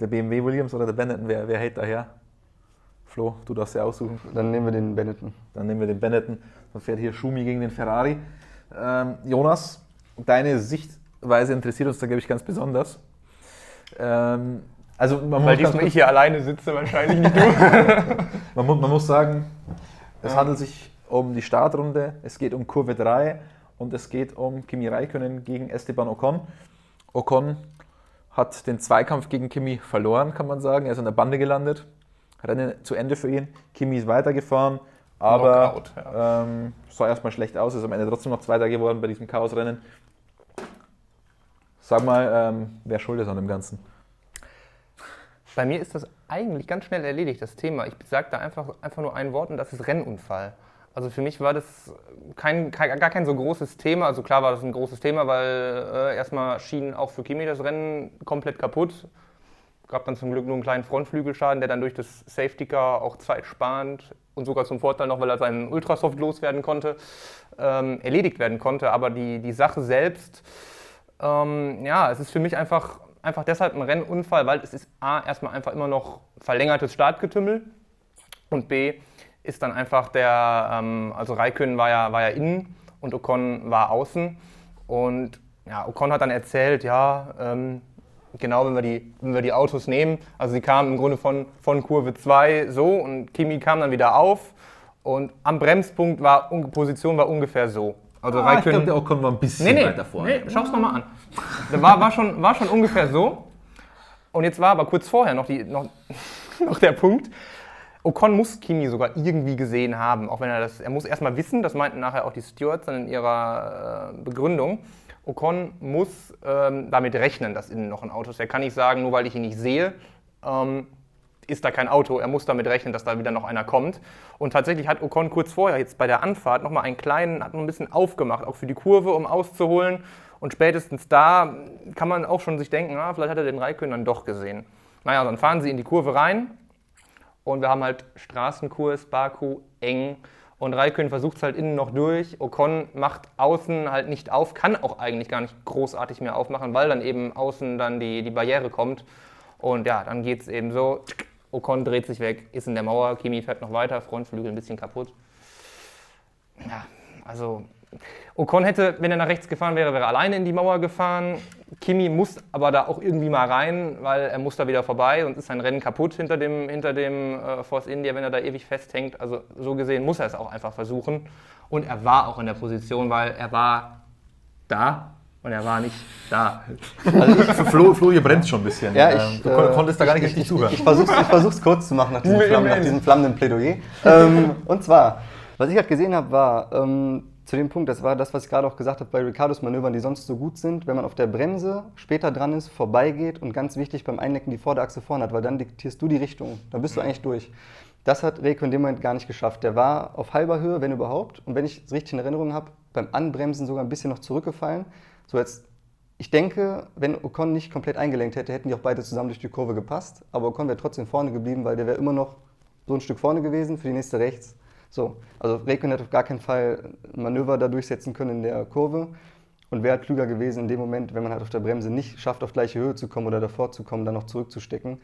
der BMW Williams oder der Benetton, wer, wer hält daher? Flo, du darfst ja aussuchen. Dann nehmen wir den Benetton. Dann nehmen wir den Benetton. Dann fährt hier Schumi gegen den Ferrari. Ähm, Jonas, deine Sichtweise interessiert uns da, glaube ich, ganz besonders. Ähm, also man Weil diesmal ich hier alleine sitze, wahrscheinlich nicht du. (laughs) man, muss, man, muss, sagen, es ja. handelt sich um die Startrunde, es geht um Kurve 3 und es geht um Kimi Räikkönen gegen Esteban Ocon. Ocon hat den Zweikampf gegen Kimi verloren, kann man sagen. Er ist an der Bande gelandet. Rennen zu Ende für ihn. Kimi ist weitergefahren, aber Knockout, ja. ähm, sah erstmal schlecht aus, ist am Ende trotzdem noch Zweiter geworden bei diesem Chaosrennen. Sag mal, ähm, wer schuld ist an dem Ganzen? Bei mir ist das eigentlich ganz schnell erledigt, das Thema. Ich sage da einfach, einfach nur ein Wort und das ist Rennunfall. Also für mich war das kein, kein, gar kein so großes Thema. Also klar war das ein großes Thema, weil äh, erstmal schien auch für Kimi das Rennen komplett kaputt gab dann zum Glück nur einen kleinen Frontflügelschaden, der dann durch das Safety Car auch zeitsparend und sogar zum Vorteil noch, weil er seinen Ultrasoft loswerden konnte, ähm, erledigt werden konnte. Aber die, die Sache selbst, ähm, ja, es ist für mich einfach, einfach deshalb ein Rennunfall, weil es ist A, erstmal einfach immer noch verlängertes Startgetümmel und B, ist dann einfach der, ähm, also Raikön war ja, war ja innen und Ocon war außen und ja, Ocon hat dann erzählt, ja, ähm, genau, wenn wir, die, wenn wir die Autos nehmen, also sie kamen im Grunde von, von Kurve 2 so und Kimi kam dann wieder auf und am Bremspunkt war, Position war ungefähr so. Also ah, ich glaube, der Ocon war ein bisschen nee, nee, weiter vorne. Nee, schau's nochmal an. Der war, war, schon, war schon ungefähr so. Und jetzt war aber kurz vorher noch, die, noch, (laughs) noch der Punkt, Ocon muss Kimi sogar irgendwie gesehen haben, auch wenn er das, er muss erstmal wissen, das meinten nachher auch die Stewards dann in ihrer äh, Begründung. Ocon muss ähm, damit rechnen, dass innen noch ein Auto ist. Er kann nicht sagen, nur weil ich ihn nicht sehe, ähm, ist da kein Auto. Er muss damit rechnen, dass da wieder noch einer kommt. Und tatsächlich hat Ocon kurz vorher, jetzt bei der Anfahrt, nochmal einen kleinen, hat noch ein bisschen aufgemacht, auch für die Kurve, um auszuholen. Und spätestens da kann man auch schon sich denken, ah, vielleicht hat er den Raikön dann doch gesehen. Naja, dann fahren sie in die Kurve rein und wir haben halt Straßenkurs, Baku, eng. Und Raikön versucht es halt innen noch durch. Ocon macht außen halt nicht auf, kann auch eigentlich gar nicht großartig mehr aufmachen, weil dann eben außen dann die, die Barriere kommt. Und ja, dann geht es eben so. Ocon dreht sich weg, ist in der Mauer, Kimi fährt noch weiter, Frontflügel ein bisschen kaputt. Ja, also Ocon hätte, wenn er nach rechts gefahren wäre, wäre alleine in die Mauer gefahren. Kimi muss aber da auch irgendwie mal rein, weil er muss da wieder vorbei und ist sein Rennen kaputt hinter dem, hinter dem äh, Force India, wenn er da ewig festhängt. Also so gesehen muss er es auch einfach versuchen. Und er war auch in der Position, weil er war da und er war nicht da. Also ich, Flo, Flo, hier brennt schon ein bisschen. Ja, ich, du äh, konntest da gar nicht richtig zuhören. Ich, ich, ich versuche es kurz zu machen nach diesem, Flamm, nach diesem flammenden Plädoyer. ähm, und zwar, was ich halt gesehen habe, war ähm, zu dem Punkt, das war das, was ich gerade auch gesagt habe bei Ricardos Manövern, die sonst so gut sind, wenn man auf der Bremse später dran ist, vorbeigeht und ganz wichtig beim Einlenken die Vorderachse vorne hat, weil dann diktierst du die Richtung, dann bist du eigentlich durch. Das hat Reiko in dem Moment gar nicht geschafft. Der war auf halber Höhe, wenn überhaupt, und wenn ich es richtig in Erinnerung habe, beim Anbremsen sogar ein bisschen noch zurückgefallen. So jetzt, ich denke, wenn Ocon nicht komplett eingelenkt hätte, hätten die auch beide zusammen durch die Kurve gepasst, aber Ocon wäre trotzdem vorne geblieben, weil der wäre immer noch so ein Stück vorne gewesen für die nächste rechts so, also Räikkönen hat auf gar keinen Fall ein Manöver da durchsetzen können in der Kurve und wäre halt klüger gewesen in dem Moment, wenn man halt auf der Bremse nicht schafft, auf gleiche Höhe zu kommen oder davor zu kommen, dann noch zurückzustecken.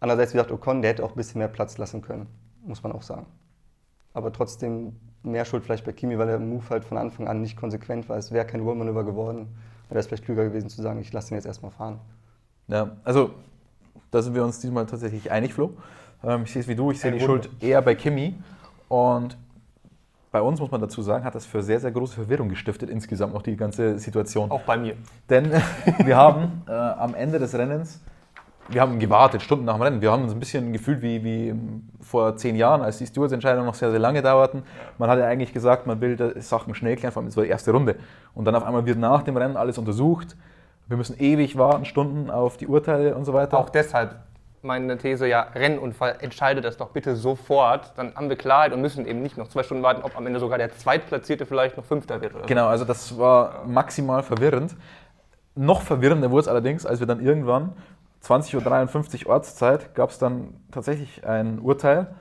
Andererseits, wie gesagt, Ocon, der hätte auch ein bisschen mehr Platz lassen können, muss man auch sagen. Aber trotzdem mehr Schuld vielleicht bei Kimi, weil der Move halt von Anfang an nicht konsequent war. Es wäre kein Rollmanöver geworden. Da wäre es vielleicht klüger gewesen zu sagen, ich lasse ihn jetzt erstmal fahren. Ja, also da sind wir uns diesmal tatsächlich einig, Flo. Ähm, ich sehe es wie du, ich sehe die Schuld eher bei Kimi. Und bei uns, muss man dazu sagen, hat das für sehr, sehr große Verwirrung gestiftet, insgesamt noch die ganze Situation. Auch bei mir. Denn (laughs) wir haben äh, am Ende des Rennens, wir haben gewartet, Stunden nach dem Rennen. Wir haben uns ein bisschen gefühlt wie, wie vor zehn Jahren, als die Stewards-Entscheidungen noch sehr, sehr lange dauerten. Man hatte eigentlich gesagt, man will Sachen schnell klären, vor allem das war die erste Runde. Und dann auf einmal wird nach dem Rennen alles untersucht. Wir müssen ewig warten, Stunden auf die Urteile und so weiter. Auch deshalb meine These, ja, Rennunfall, entscheide das doch bitte sofort. Dann haben wir Klarheit und müssen eben nicht noch zwei Stunden warten, ob am Ende sogar der Zweitplatzierte vielleicht noch Fünfter wird. Oder genau, also das war maximal verwirrend. Noch verwirrender wurde es allerdings, als wir dann irgendwann, 20.53 Uhr Ortszeit, gab es dann tatsächlich ein Urteil.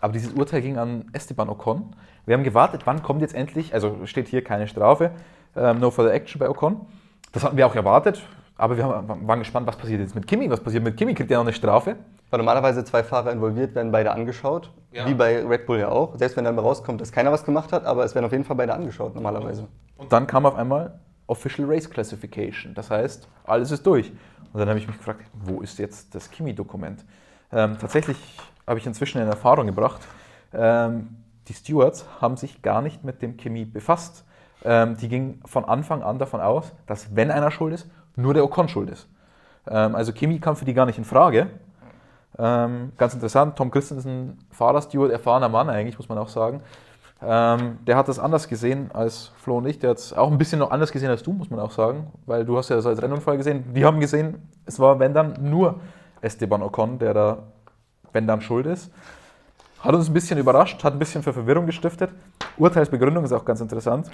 Aber dieses Urteil ging an Esteban Ocon. Wir haben gewartet, wann kommt jetzt endlich, also steht hier keine Strafe, ähm, no further action bei Ocon. Das hatten wir auch erwartet. Aber wir haben, waren gespannt, was passiert jetzt mit Kimi? Was passiert mit Kimi? Kriegt er noch eine Strafe? Weil normalerweise zwei Fahrer involviert werden, beide angeschaut. Ja. Wie bei Red Bull ja auch. Selbst wenn dann rauskommt, dass keiner was gemacht hat, aber es werden auf jeden Fall beide angeschaut normalerweise. Und dann kam auf einmal Official Race Classification. Das heißt, alles ist durch. Und dann habe ich mich gefragt, wo ist jetzt das Kimi-Dokument? Ähm, tatsächlich habe ich inzwischen eine Erfahrung gebracht. Ähm, die Stewards haben sich gar nicht mit dem Kimi befasst. Ähm, die gingen von Anfang an davon aus, dass wenn einer schuld ist, nur der Ocon schuld ist. Ähm, also Chemie kam für die gar nicht in Frage. Ähm, ganz interessant, Tom Christensen, Fahrersteward, erfahrener Mann eigentlich, muss man auch sagen. Ähm, der hat das anders gesehen als Flo und ich. Der hat es auch ein bisschen noch anders gesehen als du, muss man auch sagen. Weil du hast ja das als Rennunfall gesehen. Die haben gesehen, es war, wenn dann, nur Esteban Ocon, der da, wenn dann, schuld ist. Hat uns ein bisschen überrascht, hat ein bisschen für Verwirrung gestiftet. Urteilsbegründung ist auch ganz interessant.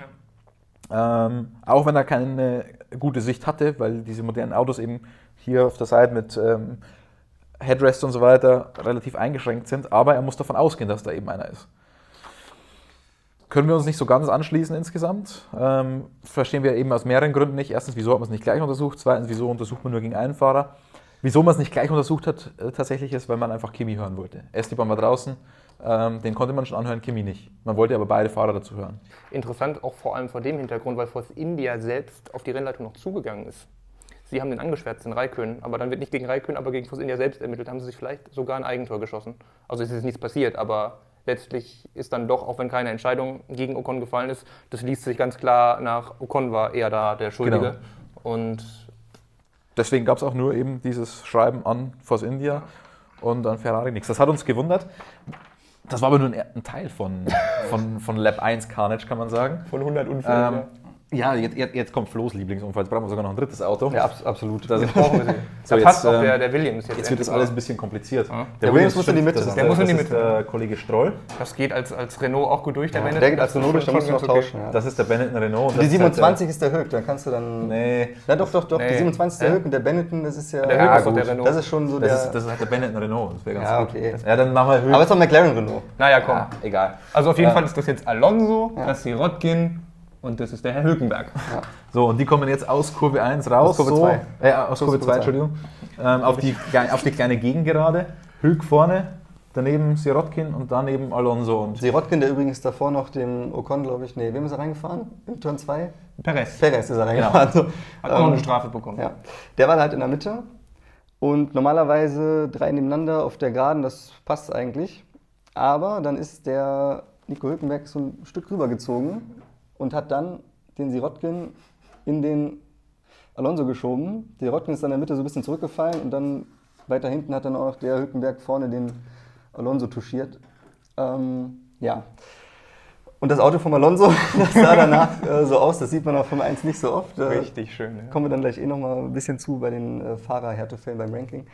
Ähm, auch wenn er keine gute Sicht hatte, weil diese modernen Autos eben hier auf der Seite mit ähm, Headrest und so weiter relativ eingeschränkt sind, aber er muss davon ausgehen, dass da eben einer ist. Können wir uns nicht so ganz anschließen insgesamt. Ähm, verstehen wir eben aus mehreren Gründen nicht. Erstens, wieso hat man es nicht gleich untersucht? Zweitens, wieso untersucht man nur gegen einen Fahrer? Wieso man es nicht gleich untersucht hat, äh, tatsächlich ist, weil man einfach Kimi hören wollte. Esteban war draußen, ähm, den konnte man schon anhören, Kimi nicht. Man wollte aber beide Fahrer dazu hören. Interessant auch vor allem vor dem Hintergrund, weil Force India selbst auf die Rennleitung noch zugegangen ist. Sie haben den angeschwärzt, den Raikön, aber dann wird nicht gegen Raikön, aber gegen Force India selbst ermittelt, haben sie sich vielleicht sogar ein Eigentor geschossen. Also es ist nichts passiert, aber letztlich ist dann doch, auch wenn keine Entscheidung gegen Ocon gefallen ist, das liest sich ganz klar nach, Ocon war eher da der Schuldige. Genau. Und deswegen gab es auch nur eben dieses Schreiben an Force India. und dann Ferrari nichts. Das hat uns gewundert. Das war aber nur ein, ein Teil von, von, von Lab 1 Carnage, kann man sagen. Von 100 Unfällen. Ähm, ja, jetzt, jetzt kommt Flo's Lieblingsunfall. Jetzt brauchen wir sogar noch ein drittes Auto. Ja, absolut. Das (laughs) brauchen wir so, da passt auch der, ähm, der Williams jetzt. Jetzt wird das alles ein bisschen kompliziert. Ja. Der, der, Williams muss in die Mitte. Der muss in die Mitte. Der Kollege Stroll. Das geht als, als Renault auch gut durch, der ja, Bennett. Der geht als Renault durch, da musst du noch tauschen. Ja. Das ist der Benetton Renault. Die 27 ist der Höck, dann kannst du dann... Nee. Na doch, doch, doch, nee. die 27 ist der Höck und der Benetton, das ist ja... Der Höck ist doch der Renault. Das ist schon so der... Das ist halt der Benetton Renault, das wäre ganz Ja, okay. Ja, dann machen wir Höck. Aber es ist doch McLaren Renault. Naja, komm. Egal. Also auf jeden Fall ist das jetzt Alonso, das ist Sirotkin, und das ist der Herr Hülkenberg. Ja. So, und die kommen jetzt aus Kurve 1 raus. Aus Kurve 2. So, äh, aus Kurve 2, Entschuldigung. Ähm, auf, die, auf die kleine Gegengerade. Hülk vorne, daneben Sirotkin und daneben Alonso. Und Sirotkin, der übrigens davor noch dem Ocon, glaube ich, nee, wem ist er reingefahren? Im Turn 2? Perez. Perez ist er reingefahren. Genau. Hat auch ähm, eine Strafe bekommen. Ja. Der war halt in der Mitte. Und normalerweise drei nebeneinander auf der Geraden, das passt eigentlich. Aber dann ist der Nico Hülkenberg so ein Stück rübergezogen und hat dann den Sirotkin in den Alonso geschoben. Sirotkin ist dann in der Mitte so ein bisschen zurückgefallen und dann weiter hinten hat dann auch der Hülkenberg vorne den Alonso touchiert. Ähm, ja. Und das Auto von Alonso, (laughs) das sah danach äh, so aus, das sieht man auf Formel 1 nicht so oft. Äh, Richtig schön. Ja. Kommen wir dann gleich eh nochmal ein bisschen zu bei den äh, Fahrerhärtefällen beim Ranking.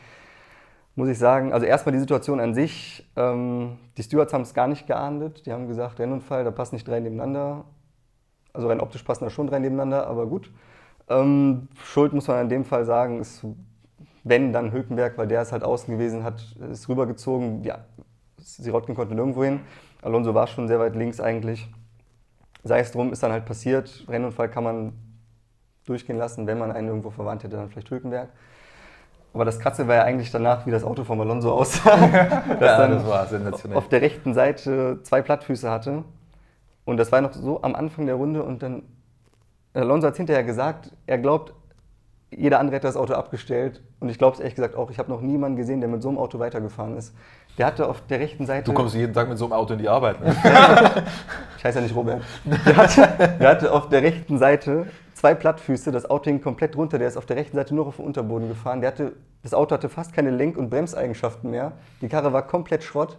Muss ich sagen, also erstmal die Situation an sich, ähm, die Stewards haben es gar nicht geahndet. Die haben gesagt, Rennunfall, da passen nicht drei nebeneinander. Also rein optisch passen da schon drei nebeneinander, aber gut. Ähm, Schuld muss man in dem Fall sagen, ist, wenn, dann Hülkenberg, weil der ist halt außen gewesen, hat, ist rübergezogen. Ja, Sirotkin konnte nirgendwo hin. Alonso war schon sehr weit links eigentlich. Sei es drum, ist dann halt passiert. Rennunfall kann man durchgehen lassen. Wenn man einen irgendwo verwandt hätte, dann vielleicht Hülkenberg. Aber das Kratze war ja eigentlich danach, wie das Auto von Alonso aussah. das (laughs) ja, das war sensationell. Auf der rechten Seite zwei Plattfüße hatte und das war noch so am Anfang der Runde und dann, Alonso hat hinterher gesagt, er glaubt, jeder andere hätte das Auto abgestellt. Und ich glaube es ehrlich gesagt auch, ich habe noch niemanden gesehen, der mit so einem Auto weitergefahren ist. Der hatte auf der rechten Seite. Du kommst jeden Tag mit so einem Auto in die Arbeit. Ne? (laughs) ich heiße ja nicht Robert. Der hatte, der hatte auf der rechten Seite zwei Plattfüße, das Auto hing komplett runter, der ist auf der rechten Seite nur auf dem Unterboden gefahren. Der hatte, das Auto hatte fast keine Lenk- und Bremseigenschaften mehr. Die Karre war komplett Schrott.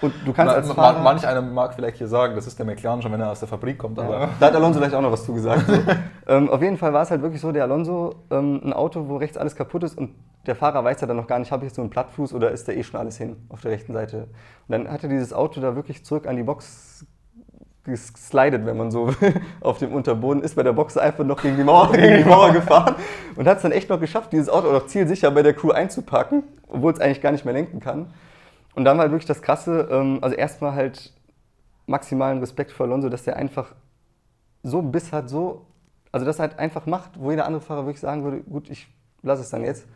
Und du kannst Na, als Fahrer, Manch einer mag vielleicht hier sagen, das ist der McLaren schon, wenn er aus der Fabrik kommt. Aber ja. Da hat Alonso vielleicht auch noch was zugesagt. So. (laughs) ähm, auf jeden Fall war es halt wirklich so, der Alonso, ähm, ein Auto, wo rechts alles kaputt ist und der Fahrer weiß ja dann noch gar nicht, habe ich jetzt so einen Plattfuß oder ist da eh schon alles hin auf der rechten Seite. Und dann hat er dieses Auto da wirklich zurück an die Box geslidet, wenn man so (laughs) will, auf dem Unterboden, ist bei der Box einfach noch gegen die Mauer, (laughs) gegen die Mauer gefahren und hat es dann echt noch geschafft, dieses Auto auch noch zielsicher bei der Crew einzupacken, obwohl es eigentlich gar nicht mehr lenken kann. Und dann war halt wirklich das Krasse, ähm, also erstmal halt maximalen Respekt vor Alonso, dass der einfach so Biss hat, so, also das halt einfach macht, wo jeder andere Fahrer wirklich sagen würde, gut, ich lasse es dann jetzt.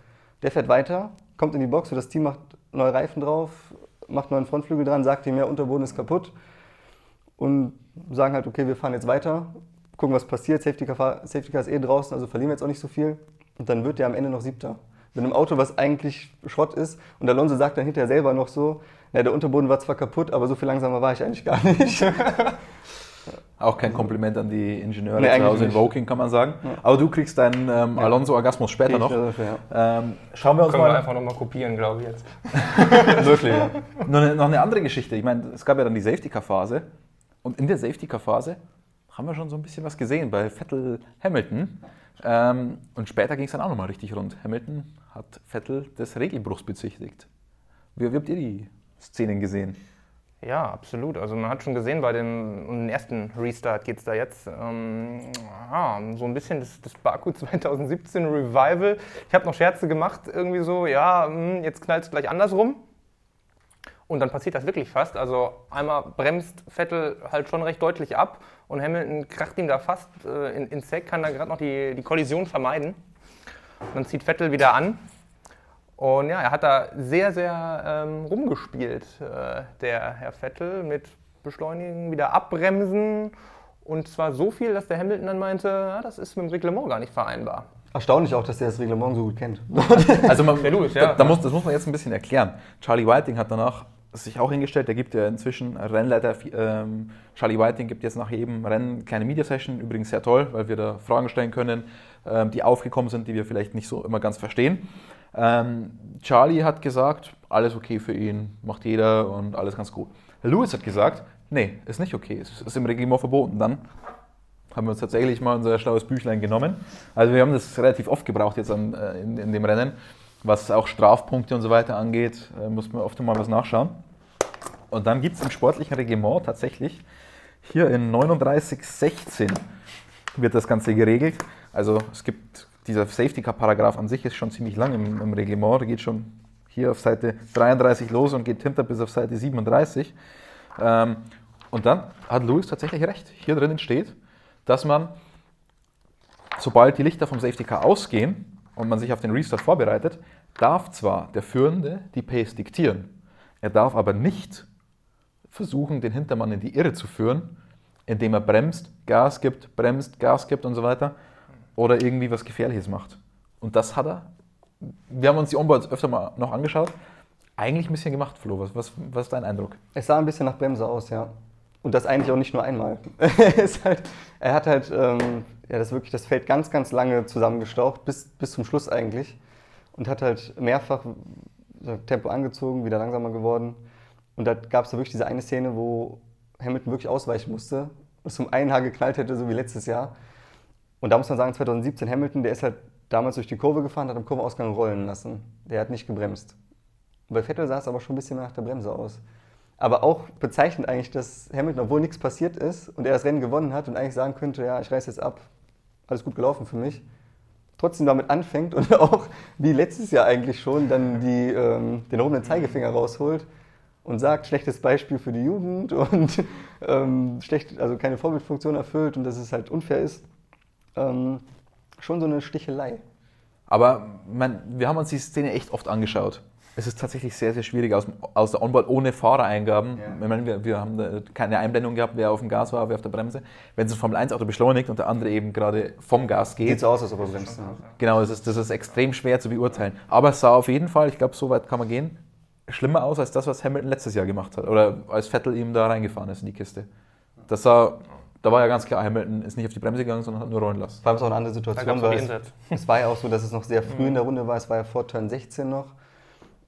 Der fährt weiter, kommt in die Box, so das Team macht neue Reifen drauf, macht neuen Frontflügel dran, sagt ihm, ja, Unterboden ist kaputt. Und sagen halt, okay, wir fahren jetzt weiter, gucken, was passiert, Safety Car, Safety Car ist eh draußen, also verlieren wir jetzt auch nicht so viel. Und dann wird der am Ende noch Siebter mit einem Auto, was eigentlich Schrott ist. Und Alonso sagt dann hinterher selber noch so, ja, der Unterboden war zwar kaputt, aber so viel langsamer war ich eigentlich gar nicht. (laughs) Auch kein Kompliment an die Ingenieure nee, zu Hause in Woking, kann man sagen. Ja. Aber du kriegst deinen ähm, ja. Alonso-Orgasmus später noch. Dafür, ja. ähm, schauen wir uns Können mal. Wir einfach nochmal kopieren, glaube ich jetzt. (laughs) Wirklich, ja. (laughs) noch, eine, noch eine andere Geschichte. Ich meine, es gab ja dann die Safety-Car-Phase. Und in der Safety-Car-Phase haben wir schon so ein bisschen was gesehen bei Vettel Hamilton. Ähm, und später ging es dann auch nochmal richtig rund. Hamilton hat Vettel des Regelbruchs bezichtigt. Wie, habt ihr die Szenen gesehen? Ja, absolut. Also man hat schon gesehen, bei dem ersten Restart geht es da jetzt ähm, ah, so ein bisschen das, das Baku (laughs) 2017 Revival. Ich habe noch Scherze gemacht, irgendwie so, ja, hm, jetzt knallt es gleich andersrum. Und dann passiert das wirklich fast. Also einmal bremst Vettel halt schon recht deutlich ab und Hamilton kracht ihm da fast äh, in, ins Heck, kann da gerade noch die, die Kollision vermeiden. Und dann zieht Vettel wieder an. Und ja, er hat da sehr, sehr ähm, rumgespielt, äh, der Herr Vettel, mit Beschleunigen, wieder abbremsen. Und zwar so viel, dass der Hamilton dann meinte, ja, das ist mit dem Reglement gar nicht vereinbar. Erstaunlich auch, dass der das Reglement so gut kennt. also man, ja, da, muss, das muss man jetzt ein bisschen erklären. Charlie Whiting hat danach sich auch hingestellt, der gibt ja inzwischen Rennleiter, ähm, Charlie Whiting gibt jetzt nach jedem Rennen eine kleine Media-Session, übrigens sehr toll, weil wir da Fragen stellen können, ähm, die aufgekommen sind, die wir vielleicht nicht so immer ganz verstehen. Ähm, Charlie hat gesagt, alles okay für ihn, macht jeder und alles ganz gut. Lewis hat gesagt, nee, ist nicht okay, es ist im Reglement verboten. Dann haben wir uns tatsächlich mal unser schlaues Büchlein genommen. Also wir haben das relativ oft gebraucht jetzt an, äh, in, in, dem Rennen. Was auch Strafpunkte und so weiter angeht, äh, muss man oft mal was nachschauen. Und dann gibt es im sportlichen Reglement tatsächlich hier in 39.16 wird das Ganze geregelt. Also es gibt dieser Safety Car Paragraph an sich ist schon ziemlich lang im, im Reglement. Der geht schon hier auf Seite 33 los und geht hinter bis auf Seite 37. Ähm, und dann hat Louis tatsächlich recht. Hier drinnen steht, dass man, sobald die Lichter vom Safety Car ausgehen und man sich auf den Restart vorbereitet, darf zwar der Führende die Pace diktieren, er darf aber nicht versuchen, den Hintermann in die Irre zu führen, indem er bremst, Gas gibt, bremst, Gas gibt und so weiter oder irgendwie was Gefährliches macht. Und das hat er. Wir haben uns die Onboards öfter mal noch angeschaut. Eigentlich ein bisschen gemacht, Flo. Was, was, was ist dein Eindruck? Es sah ein bisschen nach Bremse aus, ja. Und das eigentlich auch nicht nur einmal. (laughs) halt, er hat halt ähm, ja, das, wirklich, das Feld ganz, ganz lange zusammengestaucht, bis, bis zum Schluss eigentlich. Und hat halt mehrfach Tempo angezogen, wieder langsamer geworden. Und da gab es wirklich diese eine Szene, wo Hamilton wirklich ausweichen musste und zum einen Haar geknallt hätte, so wie letztes Jahr. Und da muss man sagen, 2017 Hamilton, der ist halt damals durch die Kurve gefahren, hat am Kurvenausgang rollen lassen. Der hat nicht gebremst. bei Vettel sah es aber schon ein bisschen mehr nach der Bremse aus. Aber auch bezeichnend eigentlich, dass Hamilton, obwohl nichts passiert ist und er das Rennen gewonnen hat und eigentlich sagen könnte, ja, ich reiß jetzt ab, alles gut gelaufen für mich, trotzdem damit anfängt und (laughs) auch wie letztes Jahr eigentlich schon dann die, ähm, den erhobenen Zeigefinger rausholt und sagt, schlechtes Beispiel für die Jugend und (laughs) ähm, schlecht, also keine Vorbildfunktion erfüllt und dass es halt unfair ist. Ähm, schon so eine Stichelei. Aber man, wir haben uns die Szene echt oft angeschaut. Es ist tatsächlich sehr, sehr schwierig aus, aus der Onboard ohne Fahrereingaben. Ja. Ich meine, wir, wir haben keine Einblendung gehabt, wer auf dem Gas war, wer auf der Bremse. Wenn es ein Formel-1-Auto beschleunigt und der andere eben gerade vom Gas geht. Sieht so aus, als ob er bremst. Genau, das ist, das ist extrem schwer zu beurteilen. Aber es sah auf jeden Fall, ich glaube, so weit kann man gehen, schlimmer aus als das, was Hamilton letztes Jahr gemacht hat. Oder als Vettel ihm da reingefahren ist in die Kiste. Das sah, da war ja ganz klar, Hamilton ist nicht auf die Bremse gegangen, sondern hat nur rollen lassen. Vor allem ist auch eine andere Situation, weil es, es, war ja auch so, dass es noch sehr früh in der Runde war. Es war ja vor Turn 16 noch.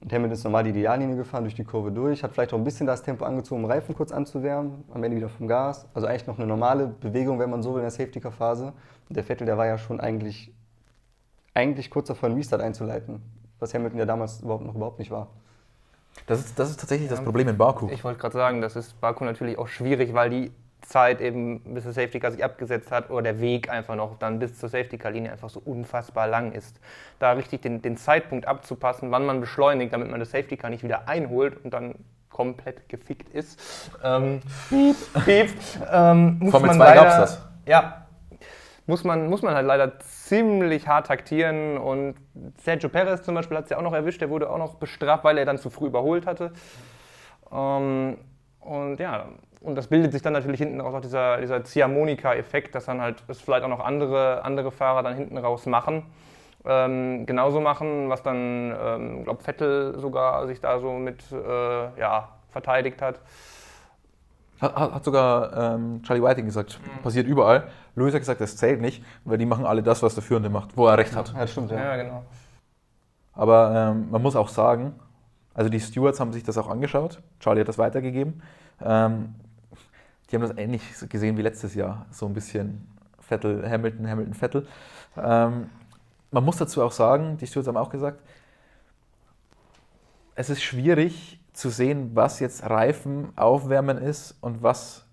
Und Hamilton ist normal die Ideallinie gefahren, durch die Kurve durch, hat vielleicht auch ein bisschen das Tempo angezogen, um Reifen kurz anzuwärmen, am Ende wieder vom Gas. Also eigentlich noch eine normale Bewegung, wenn man so will, in der Safety-Car-Phase. Und der Vettel, der war ja schon eigentlich, eigentlich kurz davor, einen Restart einzuleiten, was Hamilton ja damals überhaupt noch überhaupt nicht war. Das ist, das ist tatsächlich ja, das Problem in Baku. Ich wollte gerade sagen, das ist Baku natürlich auch schwierig, weil die Zeit eben, bis der Safety Car sich abgesetzt hat oder der Weg einfach noch dann bis zur Safety Car Linie einfach so unfassbar lang ist. Da richtig den, den Zeitpunkt abzupassen, wann man beschleunigt, damit man das Safety Car nicht wieder einholt und dann komplett gefickt ist. Ähm, piep, piep. Ähm, muss Formel 2 gab es das. Ja, muss man, muss man halt leider ziemlich hart taktieren. Und Sergio Perez zum Beispiel hat es ja auch noch erwischt, der wurde auch noch bestraft, weil er dann zu früh überholt hatte. Ähm, und ja, und das bildet sich dann natürlich hinten raus auch dieser, dieser Ziehharmonika-Effekt, dass dann halt es vielleicht auch noch andere, andere Fahrer dann hinten raus machen. Ähm, genauso machen, was dann, ähm, glaube Vettel sogar sich da so mit äh, ja, verteidigt hat. Hat, hat sogar ähm, Charlie Whiting gesagt, mhm. passiert überall. Lewis hat gesagt, das zählt nicht, weil die machen alle das, was der Führende macht, wo er recht hat. Ja, stimmt, ja. ja genau. Aber ähm, man muss auch sagen, also die Stewards haben sich das auch angeschaut. Charlie hat das weitergegeben. Ähm, die haben das ähnlich gesehen wie letztes Jahr. So ein bisschen Vettel, Hamilton, Hamilton, Vettel. Ähm, man muss dazu auch sagen, die Stewards haben auch gesagt, es ist schwierig, zu sehen, was jetzt Reifen aufwärmen ist und was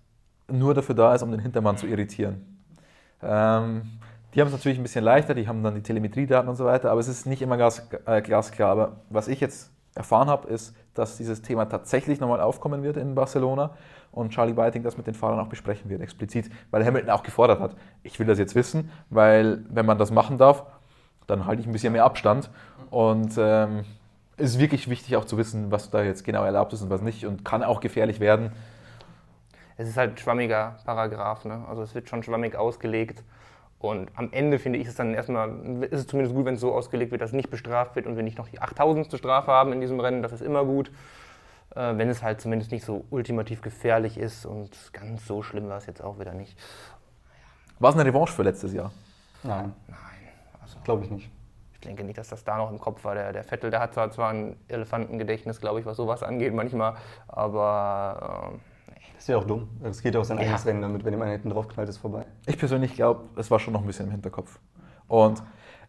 nur dafür da ist, um den Hintermann zu irritieren. Ähm, die haben es natürlich ein bisschen leichter, die haben dann die Telemetriedaten und so weiter, aber es ist nicht immer äh, glasklar. Aber was ich jetzt erfahren habe, ist, dass dieses Thema tatsächlich nochmal aufkommen wird in Barcelona und Charlie Whiting das mit den Fahrern auch besprechen wird, explizit, weil Hamilton auch gefordert hat. Ich will das jetzt wissen, weil wenn man das machen darf, dann halte ich ein bisschen mehr Abstand und ähm, ist wirklich wichtig auch zu wissen, was da jetzt genau erlaubt ist und was nicht und kann auch gefährlich werden. Es ist halt ein schwammiger Paragraph, ne? also es wird schon schwammig ausgelegt. Und am Ende finde ich es dann erstmal, ist es zumindest gut, wenn es so ausgelegt wird, dass es nicht bestraft wird und wir nicht noch die 8000. Strafe haben in diesem Rennen, das ist immer gut. Äh, wenn es halt zumindest nicht so ultimativ gefährlich ist und ganz so schlimm war es jetzt auch wieder nicht. War es eine Revanche für letztes Jahr? Nein. Nein. Also, Glaube ich nicht ich denke nicht, dass das da noch im Kopf war. Der, der Vettel, der hat zwar, zwar ein Elefantengedächtnis, glaube ich, was sowas angeht manchmal, aber. Äh, das ist ja auch dumm. Es geht ja auch sein ja. eigenes Rennen damit, wenn jemand hinten drauf knallt, ist vorbei. Ich persönlich glaube, es war schon noch ein bisschen im Hinterkopf. Und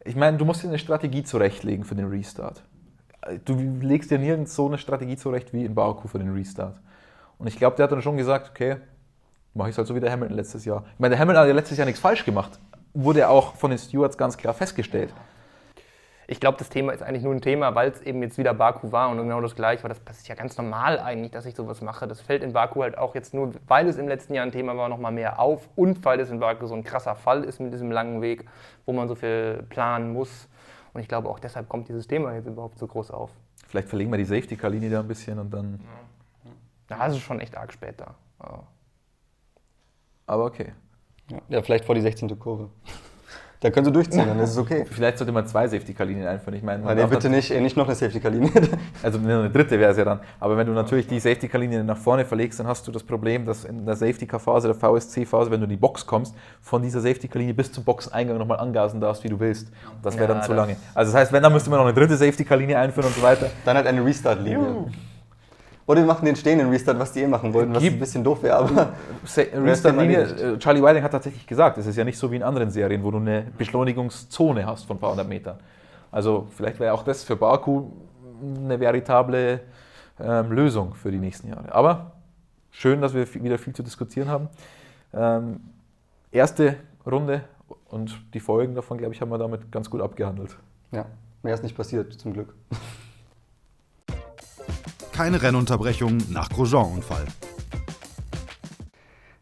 ich meine, du musst dir eine Strategie zurechtlegen für den Restart. Du legst dir nirgends so eine Strategie zurecht wie in Baku für den Restart. Und ich glaube, der hat dann schon gesagt, okay, mache ich es halt so wie der Hamilton letztes Jahr. Ich meine, der Hamilton hat ja letztes Jahr nichts falsch gemacht. Wurde auch von den Stewards ganz klar festgestellt. Ich glaube, das Thema ist eigentlich nur ein Thema, weil es eben jetzt wieder Baku war und genau das gleiche war. Das passiert ja ganz normal eigentlich, dass ich sowas mache. Das fällt in Baku halt auch jetzt nur, weil es im letzten Jahr ein Thema war, nochmal mehr auf und weil es in Baku so ein krasser Fall ist mit diesem langen Weg, wo man so viel planen muss. Und ich glaube, auch deshalb kommt dieses Thema jetzt überhaupt so groß auf. Vielleicht verlegen wir die Safety-Car-Linie da ein bisschen und dann. Ja, das ist schon echt arg später. Ja. Aber okay. Ja, vielleicht vor die 16. Kurve. Da können sie durchziehen, dann ist es okay. Vielleicht sollte man zwei Safety-Car-Linien einführen. Ich meine, nee, bitte nicht, nicht noch eine Safety-Car-Linie. (laughs) Also eine dritte wäre es ja dann. Aber wenn du natürlich die Safety-Car-Linie nach vorne verlegst, dann hast du das Problem, dass in der Safety-Car-Phase, der VSC-Phase, wenn du in die Box kommst, von dieser Safety-Car-Linie bis zum Boxeingang nochmal angasen darfst, wie du willst. Das wäre ja, dann zu lange. Also das heißt, wenn, dann müsste man noch eine dritte Safety-Car-Linie einführen und so weiter. Dann halt eine Restart-Linie. Oder wir machen den stehenden Restart, was die eh machen wollten, was Gibt ein bisschen doof wäre, aber. (laughs) Restart-Linie, äh, Charlie Whiting hat tatsächlich gesagt, es ist ja nicht so wie in anderen Serien, wo du eine Beschleunigungszone hast von ein paar hundert Metern. Also vielleicht wäre auch das für Baku eine veritable ähm, Lösung für die nächsten Jahre. Aber schön, dass wir wieder viel zu diskutieren haben. Ähm, erste Runde und die Folgen davon, glaube ich, haben wir damit ganz gut abgehandelt. Ja, mehr ist nicht passiert, zum Glück (laughs) keine Rennunterbrechung nach Grosjean-Unfall.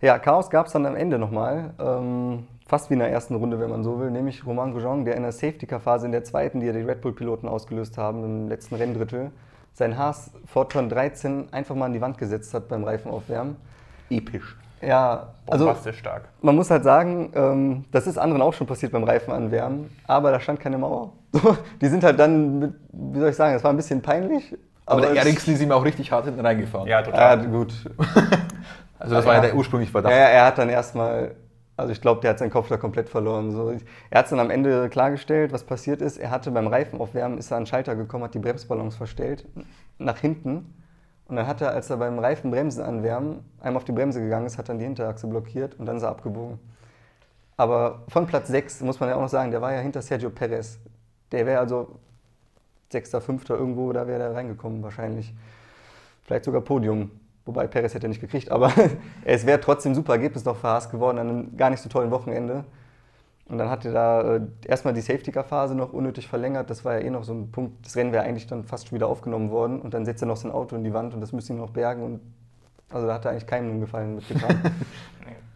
Ja, Chaos gab es dann am Ende nochmal. Ähm, fast wie in der ersten Runde, wenn man so will. Nämlich Romain Grosjean, der in der Safety-Car-Phase in der zweiten, die ja die Red Bull-Piloten ausgelöst haben, im letzten Renndrittel, sein Haas Fortran 13 einfach mal an die Wand gesetzt hat beim Reifenaufwärmen. Episch. Ja, also stark. Man muss halt sagen, ähm, das ist anderen auch schon passiert beim Reifenanwärmen, aber da stand keine Mauer. (laughs) die sind halt dann, mit, wie soll ich sagen, es war ein bisschen peinlich, aber, aber der Erixli ist ihm auch richtig hart hinten reingefahren. Ja, total. Ja, gut. (laughs) also das war ja, der ursprüngliche Verdacht. Ja, er hat dann erstmal, also ich glaube, der hat seinen Kopf da komplett verloren. So. Er hat es dann am Ende klargestellt, was passiert ist. Er hatte beim Reifenaufwärmen, ist er an den Schalter gekommen, hat die Bremsballons verstellt, nach hinten. Und dann hat er, als er beim Reifenbremsen anwärmen, einmal auf die Bremse gegangen ist, hat dann die Hinterachse blockiert und dann ist er abgebogen. Aber von Platz 6 muss man ja auch noch sagen, der war ja hinter Sergio Perez. Der wäre also Sechster, Fünfter irgendwo, da wäre er reingekommen wahrscheinlich. Vielleicht sogar Podium. Wobei Perez hätte er nicht gekriegt, aber (laughs) es wäre trotzdem ein super Ergebnis noch für Haas geworden an einem gar nicht so tollen Wochenende. Und dann hat er da äh, erstmal die Safety-Car-Phase noch unnötig verlängert. Das war ja eh noch so ein Punkt. Das Rennen wäre eigentlich dann fast schon wieder aufgenommen worden. Und dann setzt er noch sein Auto in die Wand und das müsste ihn noch bergen. Und also da hat er eigentlich keinem einen Gefallen mitgetan. (laughs) (laughs)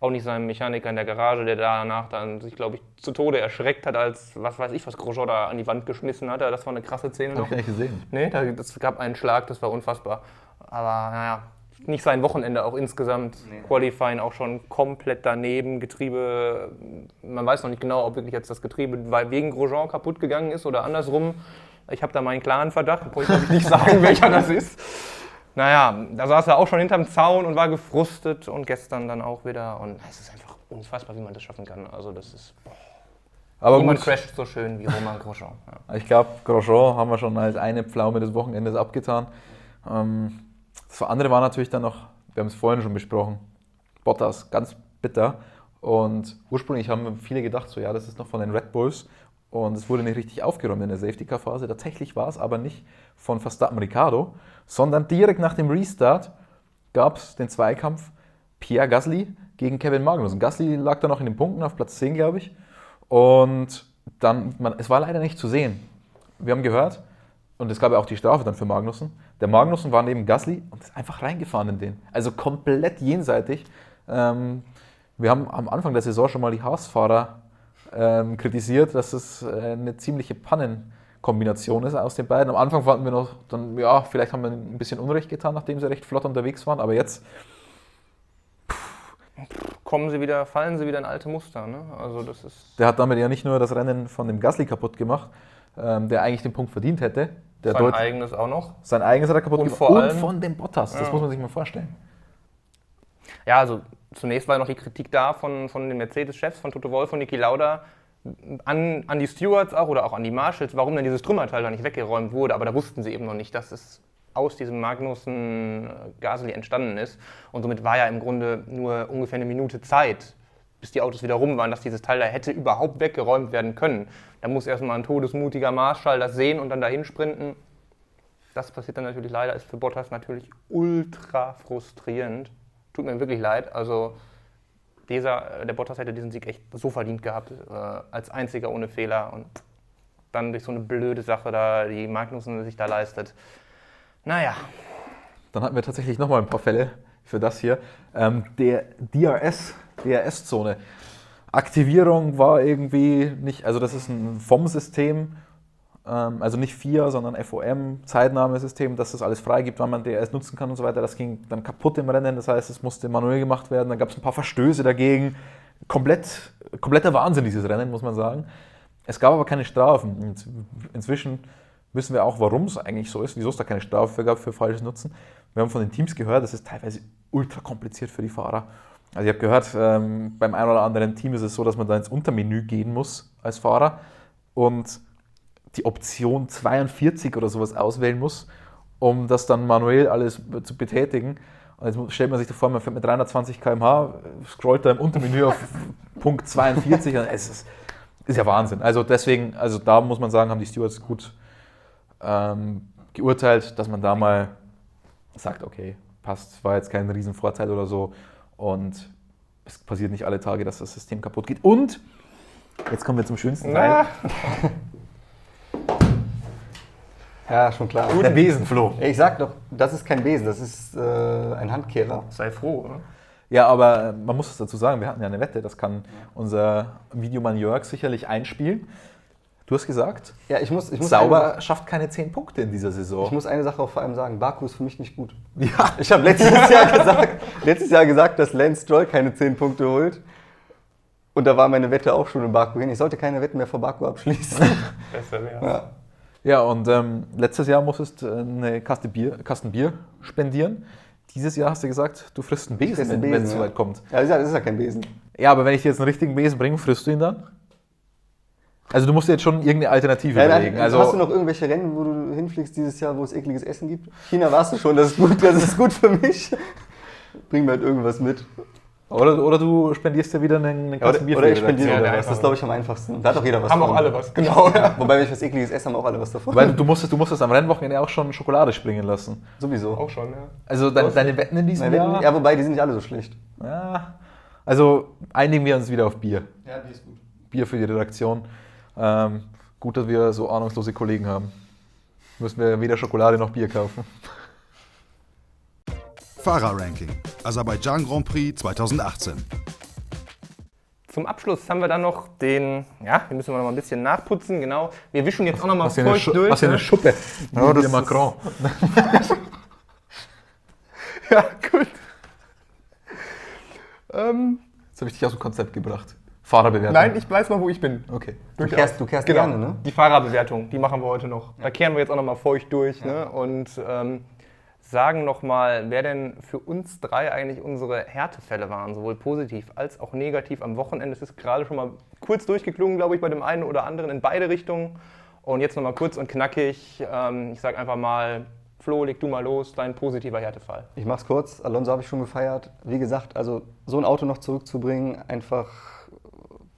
auch nicht seinem Mechaniker in der Garage, der danach dann sich, glaube ich, zu Tode erschreckt hat, als was weiß ich, was Grosjean da an die Wand geschmissen hat. Das war eine krasse Szene. Hab noch. ich nicht gesehen. Nee, das gab einen Schlag, das war unfassbar. Aber naja, nicht sein Wochenende auch insgesamt. Nee. Qualifying auch schon komplett daneben. Getriebe, man weiß noch nicht genau, ob wirklich jetzt das Getriebe wegen Grosjean kaputt gegangen ist oder andersrum. Ich habe da meinen klaren Verdacht, obwohl ich nicht sagen, (laughs) welcher das ist. Naja, da saß er auch schon hinterm Zaun und war gefrustet und gestern dann auch wieder. Und es ist einfach unfassbar, wie man das schaffen kann. Also das ist. Boah. Aber Niemand crasht so schön wie Romain Grosjean. (laughs) Ja. Ich glaube, Grosjean haben wir schon als eine Pflaume des Wochenendes abgetan. Ähm, das andere war natürlich dann noch, wir haben es vorhin schon besprochen, Bottas, ganz bitter. Und ursprünglich haben viele gedacht, so ja, das ist noch von den Red Bulls. Und es wurde nicht richtig aufgeräumt in der Safety-Car-Phase. Tatsächlich war es aber nicht von Verstappen Ricardo, sondern direkt nach dem Restart gab es den Zweikampf Pierre Gasly gegen Kevin Magnussen. Gasly lag da noch in den Punkten auf Platz 10, glaube ich. Und dann, man, es war leider nicht zu sehen. Wir haben gehört, und es gab ja auch die Strafe dann für Magnussen. Der Magnussen war neben Gasly und ist einfach reingefahren in den. Also komplett jenseitig. Ähm, wir haben am Anfang der Saison schon mal die Haas-Fahrer ähm, kritisiert, dass es äh, eine ziemliche Pannen- Kombination ist aus den beiden. Am Anfang fanden wir noch, dann, ja, vielleicht haben wir ein bisschen Unrecht getan, nachdem sie recht flott unterwegs waren, aber jetzt. Kommen sie wieder, fallen sie wieder in alte Muster. Ne? Also das ist der hat damit ja nicht nur das Rennen von dem Gasly kaputt gemacht, ähm, der eigentlich den Punkt verdient hätte. Der sein eigenes auch noch. Sein eigenes hat er kaputt und gemacht. Vor allem, und von dem Bottas, das ja. muss man sich mal vorstellen. Ja, also zunächst war noch die Kritik da von, von den Mercedes-Chefs, von Toto Wolff und Niki Lauda, an, an die Stewards auch oder auch an die Marshalls, warum denn dieses Trümmerteil da nicht weggeräumt wurde. Aber da wussten sie eben noch nicht, dass es aus diesem Magnussen äh, Gasly entstanden ist. Und somit war ja im Grunde nur ungefähr eine Minute Zeit, bis die Autos wieder rum waren, dass dieses Teil da hätte überhaupt weggeräumt werden können. Da muss erstmal ein todesmutiger Marschall das sehen und dann dahin sprinten. Das passiert dann natürlich leider, ist für Bottas natürlich ultra frustrierend. Tut mir wirklich leid. Also dieser, der Bottas hätte diesen Sieg echt so verdient gehabt, äh, als einziger ohne Fehler. Und dann durch so eine blöde Sache da, die Magnussen sich da leistet. Naja. Dann hatten wir tatsächlich nochmal ein paar Fälle für das hier. Ähm, der DRS, DRS-Zone. Aktivierung war irgendwie nicht, also das ist ein FOM-System, ähm, also nicht FIA, sondern FOM, Zeitnahmesystem, dass das alles freigibt, wann man DRS nutzen kann und so weiter. Das ging dann kaputt im Rennen, das heißt, es musste manuell gemacht werden. Dann gab es ein paar Verstöße dagegen. Komplett, kompletter Wahnsinn, dieses Rennen, muss man sagen. Es gab aber keine Strafen. Inzwischen wissen wir auch, warum es eigentlich so ist, wieso es da keine Strafe für gab für falsches Nutzen. Wir haben von den Teams gehört, das ist teilweise ultra kompliziert für die Fahrer. Also ich habe gehört, ähm, beim einen oder anderen Team ist es so, dass man da ins Untermenü gehen muss als Fahrer und die Option 42 oder sowas auswählen muss, um das dann manuell alles zu betätigen. Und jetzt stellt man sich da vor, man fährt mit 320 km/h, scrollt da im Untermenü auf (laughs) Punkt 42 und es ist, ist ja Wahnsinn. Also deswegen, also da muss man sagen, haben die Stewards gut ähm, geurteilt, dass man da mal sagt, okay, passt, war jetzt kein Riesenvorteil oder so. Und es passiert nicht alle Tage, dass das System kaputt geht. Und jetzt kommen wir zum schönsten Teil. (laughs) Ja, schon klar. Guten Besen, Flo. Ich sag doch, das ist kein Besen, das ist äh, ein Handkehrer. Sei froh, oder? Ja, aber man muss es dazu sagen, wir hatten ja eine Wette, das kann unser Videomann Jörg sicherlich einspielen. Du hast gesagt, ja, ich muss, ich muss Sauber eine, schafft keine 10 Punkte in dieser Saison. Ich muss eine Sache auch vor allem sagen, Baku ist für mich nicht gut. Ja. Ich habe letztes, Jahr gesagt, letztes Jahr gesagt, dass Lance Stroll keine 10 Punkte holt. Und da war meine Wette auch schon in Baku hin. Ich sollte keine Wetten mehr vor Baku abschließen. Besser wäre ja. Ja, und ähm, letztes Jahr musstest du eine Kasten Bier, Kasten Bier spendieren. Dieses Jahr hast du gesagt, du frisst einen Besen, einen Besen wenn es ja. soweit kommt. Ja, das ist ja, kein Besen. Ja, aber wenn ich dir jetzt einen richtigen Besen bringe, frisst du ihn dann? Also du musst jetzt schon irgendeine Alternative ja, überlegen. Also hast du noch irgendwelche Rennen, wo du hinfliegst dieses Jahr, wo es ekliges Essen gibt? China warst du schon, das ist gut, das ist gut für mich. Bring mir halt irgendwas mit. Oder, oder du spendierst ja wieder einen, einen Kasten Bier Oder ich spendiere ja, was, das ist glaube ich am einfachsten. Da hat auch jeder was Haben davon. auch alle was, genau. Ja. Wobei, wenn ich was ekliges esse, haben auch alle was davon. Weil du musstest, du musstest am Rennwochenende auch schon Schokolade springen lassen. Sowieso. Auch schon, ja. Also deine, deine Wetten in diesem Jahr? Ja, wobei, die sind nicht alle so schlecht. Ja, also einigen wir uns wieder auf Bier. Ja, Bier ist gut. Bier für die Redaktion. Ähm, Gut, dass wir so ahnungslose Kollegen haben. Müssen wir weder Schokolade noch Bier kaufen. Fahrerranking. Aserbaidschan Grand Prix 2018. Zum Abschluss haben wir dann noch den, ja, den müssen wir noch mal ein bisschen nachputzen, genau. Wir wischen jetzt auch noch mal feucht durch. Was für eine ne? Schuppe. Ja, das Macron. (laughs) ja, gut. Ähm, Jetzt habe ich dich aus dem Konzept gebracht. Fahrerbewertung? Nein, ich weiß mal, wo ich bin. Okay. Du kehrst, du kehrst genau. gerne, ne? Die Fahrerbewertung, die machen wir heute noch. Da kehren wir jetzt auch nochmal feucht durch ja. ne? und ähm, sagen nochmal, wer denn für uns drei eigentlich unsere Härtefälle waren, sowohl positiv als auch negativ am Wochenende. Es ist gerade schon mal kurz durchgeklungen, glaube ich, bei dem einen oder anderen in beide Richtungen. Und jetzt nochmal kurz und knackig. Ähm, ich sage einfach mal, Flo, leg du mal los, dein positiver Härtefall. Ich mach's kurz. Alonso habe ich schon gefeiert. Wie gesagt, also so ein Auto noch zurückzubringen, einfach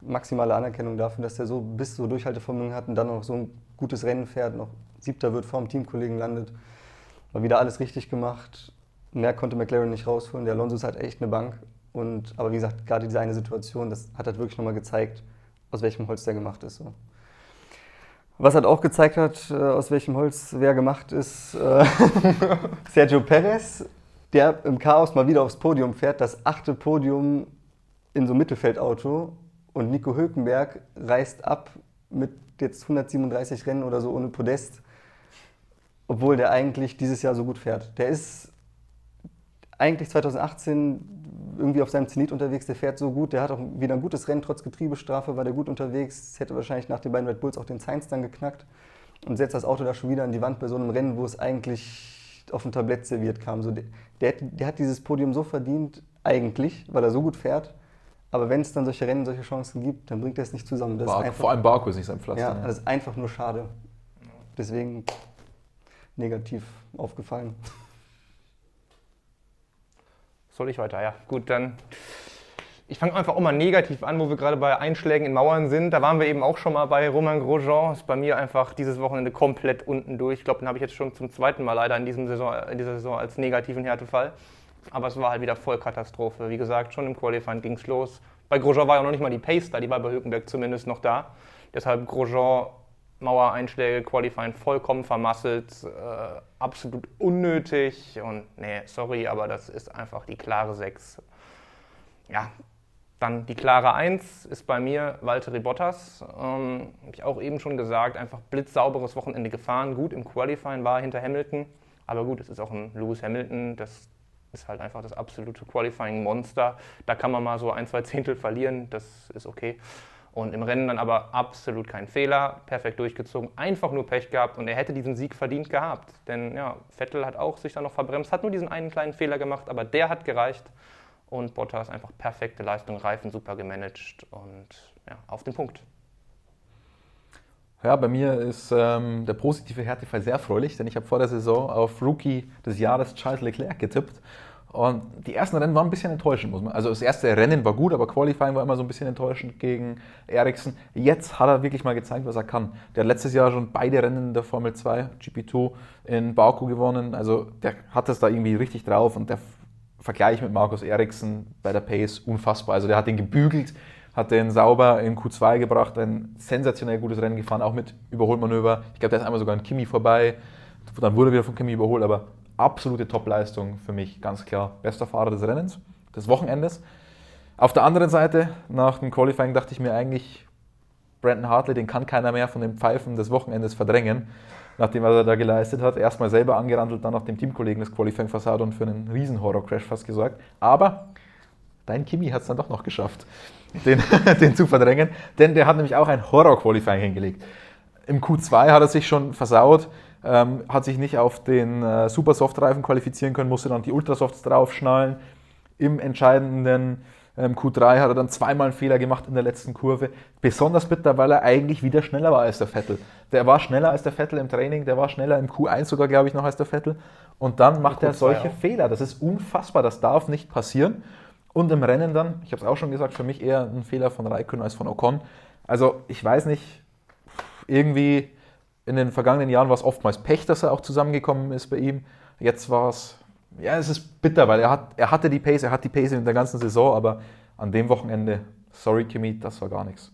maximale Anerkennung dafür, dass er so bis so Durchhaltevermögen hat und dann noch so ein gutes Rennen fährt, noch Siebter wird vor dem Teamkollegen landet. War wieder alles richtig gemacht. Mehr konnte McLaren nicht rausholen. Der Alonso ist halt echt eine Bank. Und, aber wie gesagt, gerade diese eine Situation, das hat halt wirklich nochmal gezeigt, aus welchem Holz der gemacht ist. So. Was halt auch gezeigt hat, äh, aus welchem Holz wer gemacht ist, äh, (laughs) Sergio Perez, der im Chaos mal wieder aufs Podium fährt, das achte Podium in so einem Mittelfeldauto und Nico Hülkenberg reist ab mit jetzt 137 Rennen oder so ohne Podest, obwohl der eigentlich dieses Jahr so gut fährt. Der ist eigentlich 2018 irgendwie auf seinem Zenit unterwegs, der fährt so gut, der hat auch wieder ein gutes Rennen, trotz Getriebestrafe war der gut unterwegs, hätte wahrscheinlich nach den beiden Red Bulls auch den Sainz dann geknackt und setzt das Auto da schon wieder an die Wand bei so einem Rennen, wo es eigentlich auf ein Tablett serviert kam. So, der, der, der hat dieses Podium so verdient, eigentlich, weil er so gut fährt, Aber wenn es dann solche Rennen, solche Chancen gibt, dann bringt er es nicht zusammen. Das Bar, einfach, vor allem Baku ist nicht sein Pflaster. Ja, das ist einfach nur schade. Deswegen negativ aufgefallen. Soll ich weiter? Ja, gut, dann. Ich fange einfach auch mal negativ an, wo wir gerade bei Einschlägen in Mauern sind. Da waren wir eben auch schon mal bei Romain Grosjean. Ist bei mir einfach dieses Wochenende komplett unten durch. Ich glaube, den habe ich jetzt schon zum zweiten Mal leider in, diesem Saison, in dieser Saison als negativen Härtefall. Aber es war halt wieder Vollkatastrophe. Wie gesagt, schon im Qualifying ging es los. Bei Grosjean war ja noch nicht mal die Pace da, die war bei Hülkenberg zumindest noch da. Deshalb Grosjean Mauereinschläge, Qualifying vollkommen vermasselt, äh, absolut unnötig und nee, sorry, aber das ist einfach die klare 6. Ja, dann die klare 1 ist bei mir Valtteri Bottas. Ähm, Habe ich auch eben schon gesagt, einfach blitzsauberes Wochenende gefahren. Gut, im Qualifying war hinter Hamilton, aber gut, es ist auch ein Lewis Hamilton, das ist halt einfach das absolute Qualifying-Monster. Da kann man mal so ein, zwei Zehntel verlieren, das ist okay. Und im Rennen dann aber absolut kein Fehler, perfekt durchgezogen, einfach nur Pech gehabt und er hätte diesen Sieg verdient gehabt. Denn ja, Vettel hat auch sich dann noch verbremst, hat nur diesen einen kleinen Fehler gemacht, aber der hat gereicht. Und Bottas einfach perfekte Leistung, Reifen super gemanagt und ja, auf den Punkt. Ja, bei mir ist ähm, der positive Härtefall sehr erfreulich, denn ich habe vor der Saison auf Rookie des Jahres Charles Leclerc getippt und die ersten Rennen waren ein bisschen enttäuschend, muss man. Also das erste Rennen war gut, aber Qualifying war immer so ein bisschen enttäuschend gegen Ericsson. Jetzt hat er wirklich mal gezeigt, was er kann. Der hat letztes Jahr schon beide Rennen der Formel 2, GP2 in Baku gewonnen. Also der hat das da irgendwie richtig drauf und der Vergleich mit Markus Ericsson bei der Pace unfassbar. Also der hat den gebügelt, hat den sauber in Q2 gebracht, ein sensationell gutes Rennen gefahren, auch mit Überholmanöver. Ich glaube, der ist einmal sogar an Kimi vorbei. Dann wurde er wieder von Kimi überholt, aber absolute Topleistung für mich, ganz klar. Bester Fahrer des Rennens, des Wochenendes. Auf der anderen Seite, nach dem Qualifying dachte ich mir eigentlich, Brandon Hartley, den kann keiner mehr von den Pfeifen des Wochenendes verdrängen, nachdem was er da geleistet hat. Erstmal selber angerandelt, dann nach dem Teamkollegen das Qualifying versagt und für einen riesen Horror-Crash fast gesorgt. Aber dein Kimi hat es dann doch noch geschafft, den, (laughs) den zu verdrängen, denn der hat nämlich auch ein Horror-Qualifying hingelegt. Im Q2 hat er sich schon versaut, ähm, hat sich nicht auf den äh, Supersoft-Reifen qualifizieren können, musste dann die Ultrasofts draufschnallen. Im entscheidenden ähm, Q3 hat er dann zweimal einen Fehler gemacht in der letzten Kurve. Besonders bitter, weil er eigentlich wieder schneller war als der Vettel. Der war schneller als der Vettel im Training, der war schneller im Q1 sogar, glaube ich, noch als der Vettel. Und dann macht er solche auch. Fehler. Das ist unfassbar, das darf nicht passieren. Und im Rennen dann, ich habe es auch schon gesagt, für mich eher ein Fehler von Raikkonen als von Ocon. Also ich weiß nicht, irgendwie in den vergangenen Jahren war es oftmals Pech, dass er auch zusammengekommen ist bei ihm. Jetzt war es, ja, es ist bitter, weil er, hat, er hatte die Pace, er hat die Pace in der ganzen Saison, aber an dem Wochenende, sorry Kimi, das war gar nichts.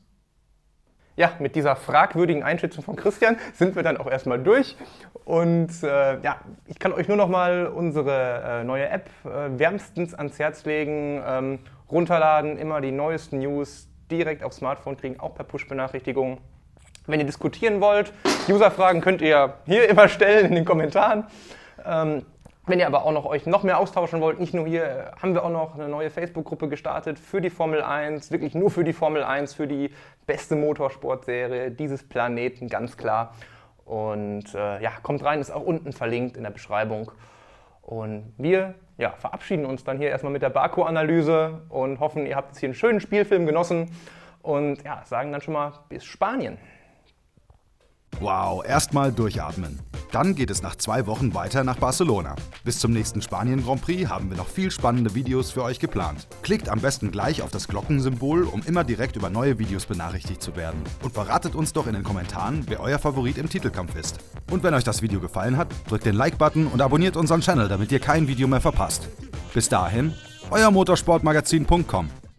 Ja, mit dieser fragwürdigen Einschätzung von Christian sind wir dann auch erstmal durch. Und äh, ja, ich kann euch nur noch mal unsere äh, neue App äh, wärmstens ans Herz legen. Ähm, runterladen, immer die neuesten News direkt aufs Smartphone kriegen, auch per Push-Benachrichtigung. Wenn ihr diskutieren wollt, User-Fragen könnt ihr hier immer stellen in den Kommentaren. Ähm, wenn ihr aber auch noch euch noch mehr austauschen wollt, nicht nur hier, haben wir auch noch eine neue Facebook-Gruppe gestartet für die Formel 1, wirklich nur für die Formel 1, für die beste Motorsportserie dieses Planeten, ganz klar. Und äh, ja, kommt rein, ist auch unten verlinkt in der Beschreibung. Und wir ja, verabschieden uns dann hier erstmal mit der Baku-Analyse und hoffen, ihr habt jetzt hier einen schönen Spielfilm genossen und ja, sagen dann schon mal bis Spanien. Wow, erstmal durchatmen. Dann geht es nach zwei Wochen weiter nach Barcelona. Bis zum nächsten Spanien Grand Prix haben wir noch viel spannende Videos für euch geplant. Klickt am besten gleich auf das Glockensymbol, um immer direkt über neue Videos benachrichtigt zu werden. Und verratet uns doch in den Kommentaren, wer euer Favorit im Titelkampf ist. Und wenn euch das Video gefallen hat, drückt den Like-Button und abonniert unseren Channel, damit ihr kein Video mehr verpasst. Bis dahin, euer Motorsportmagazin.com.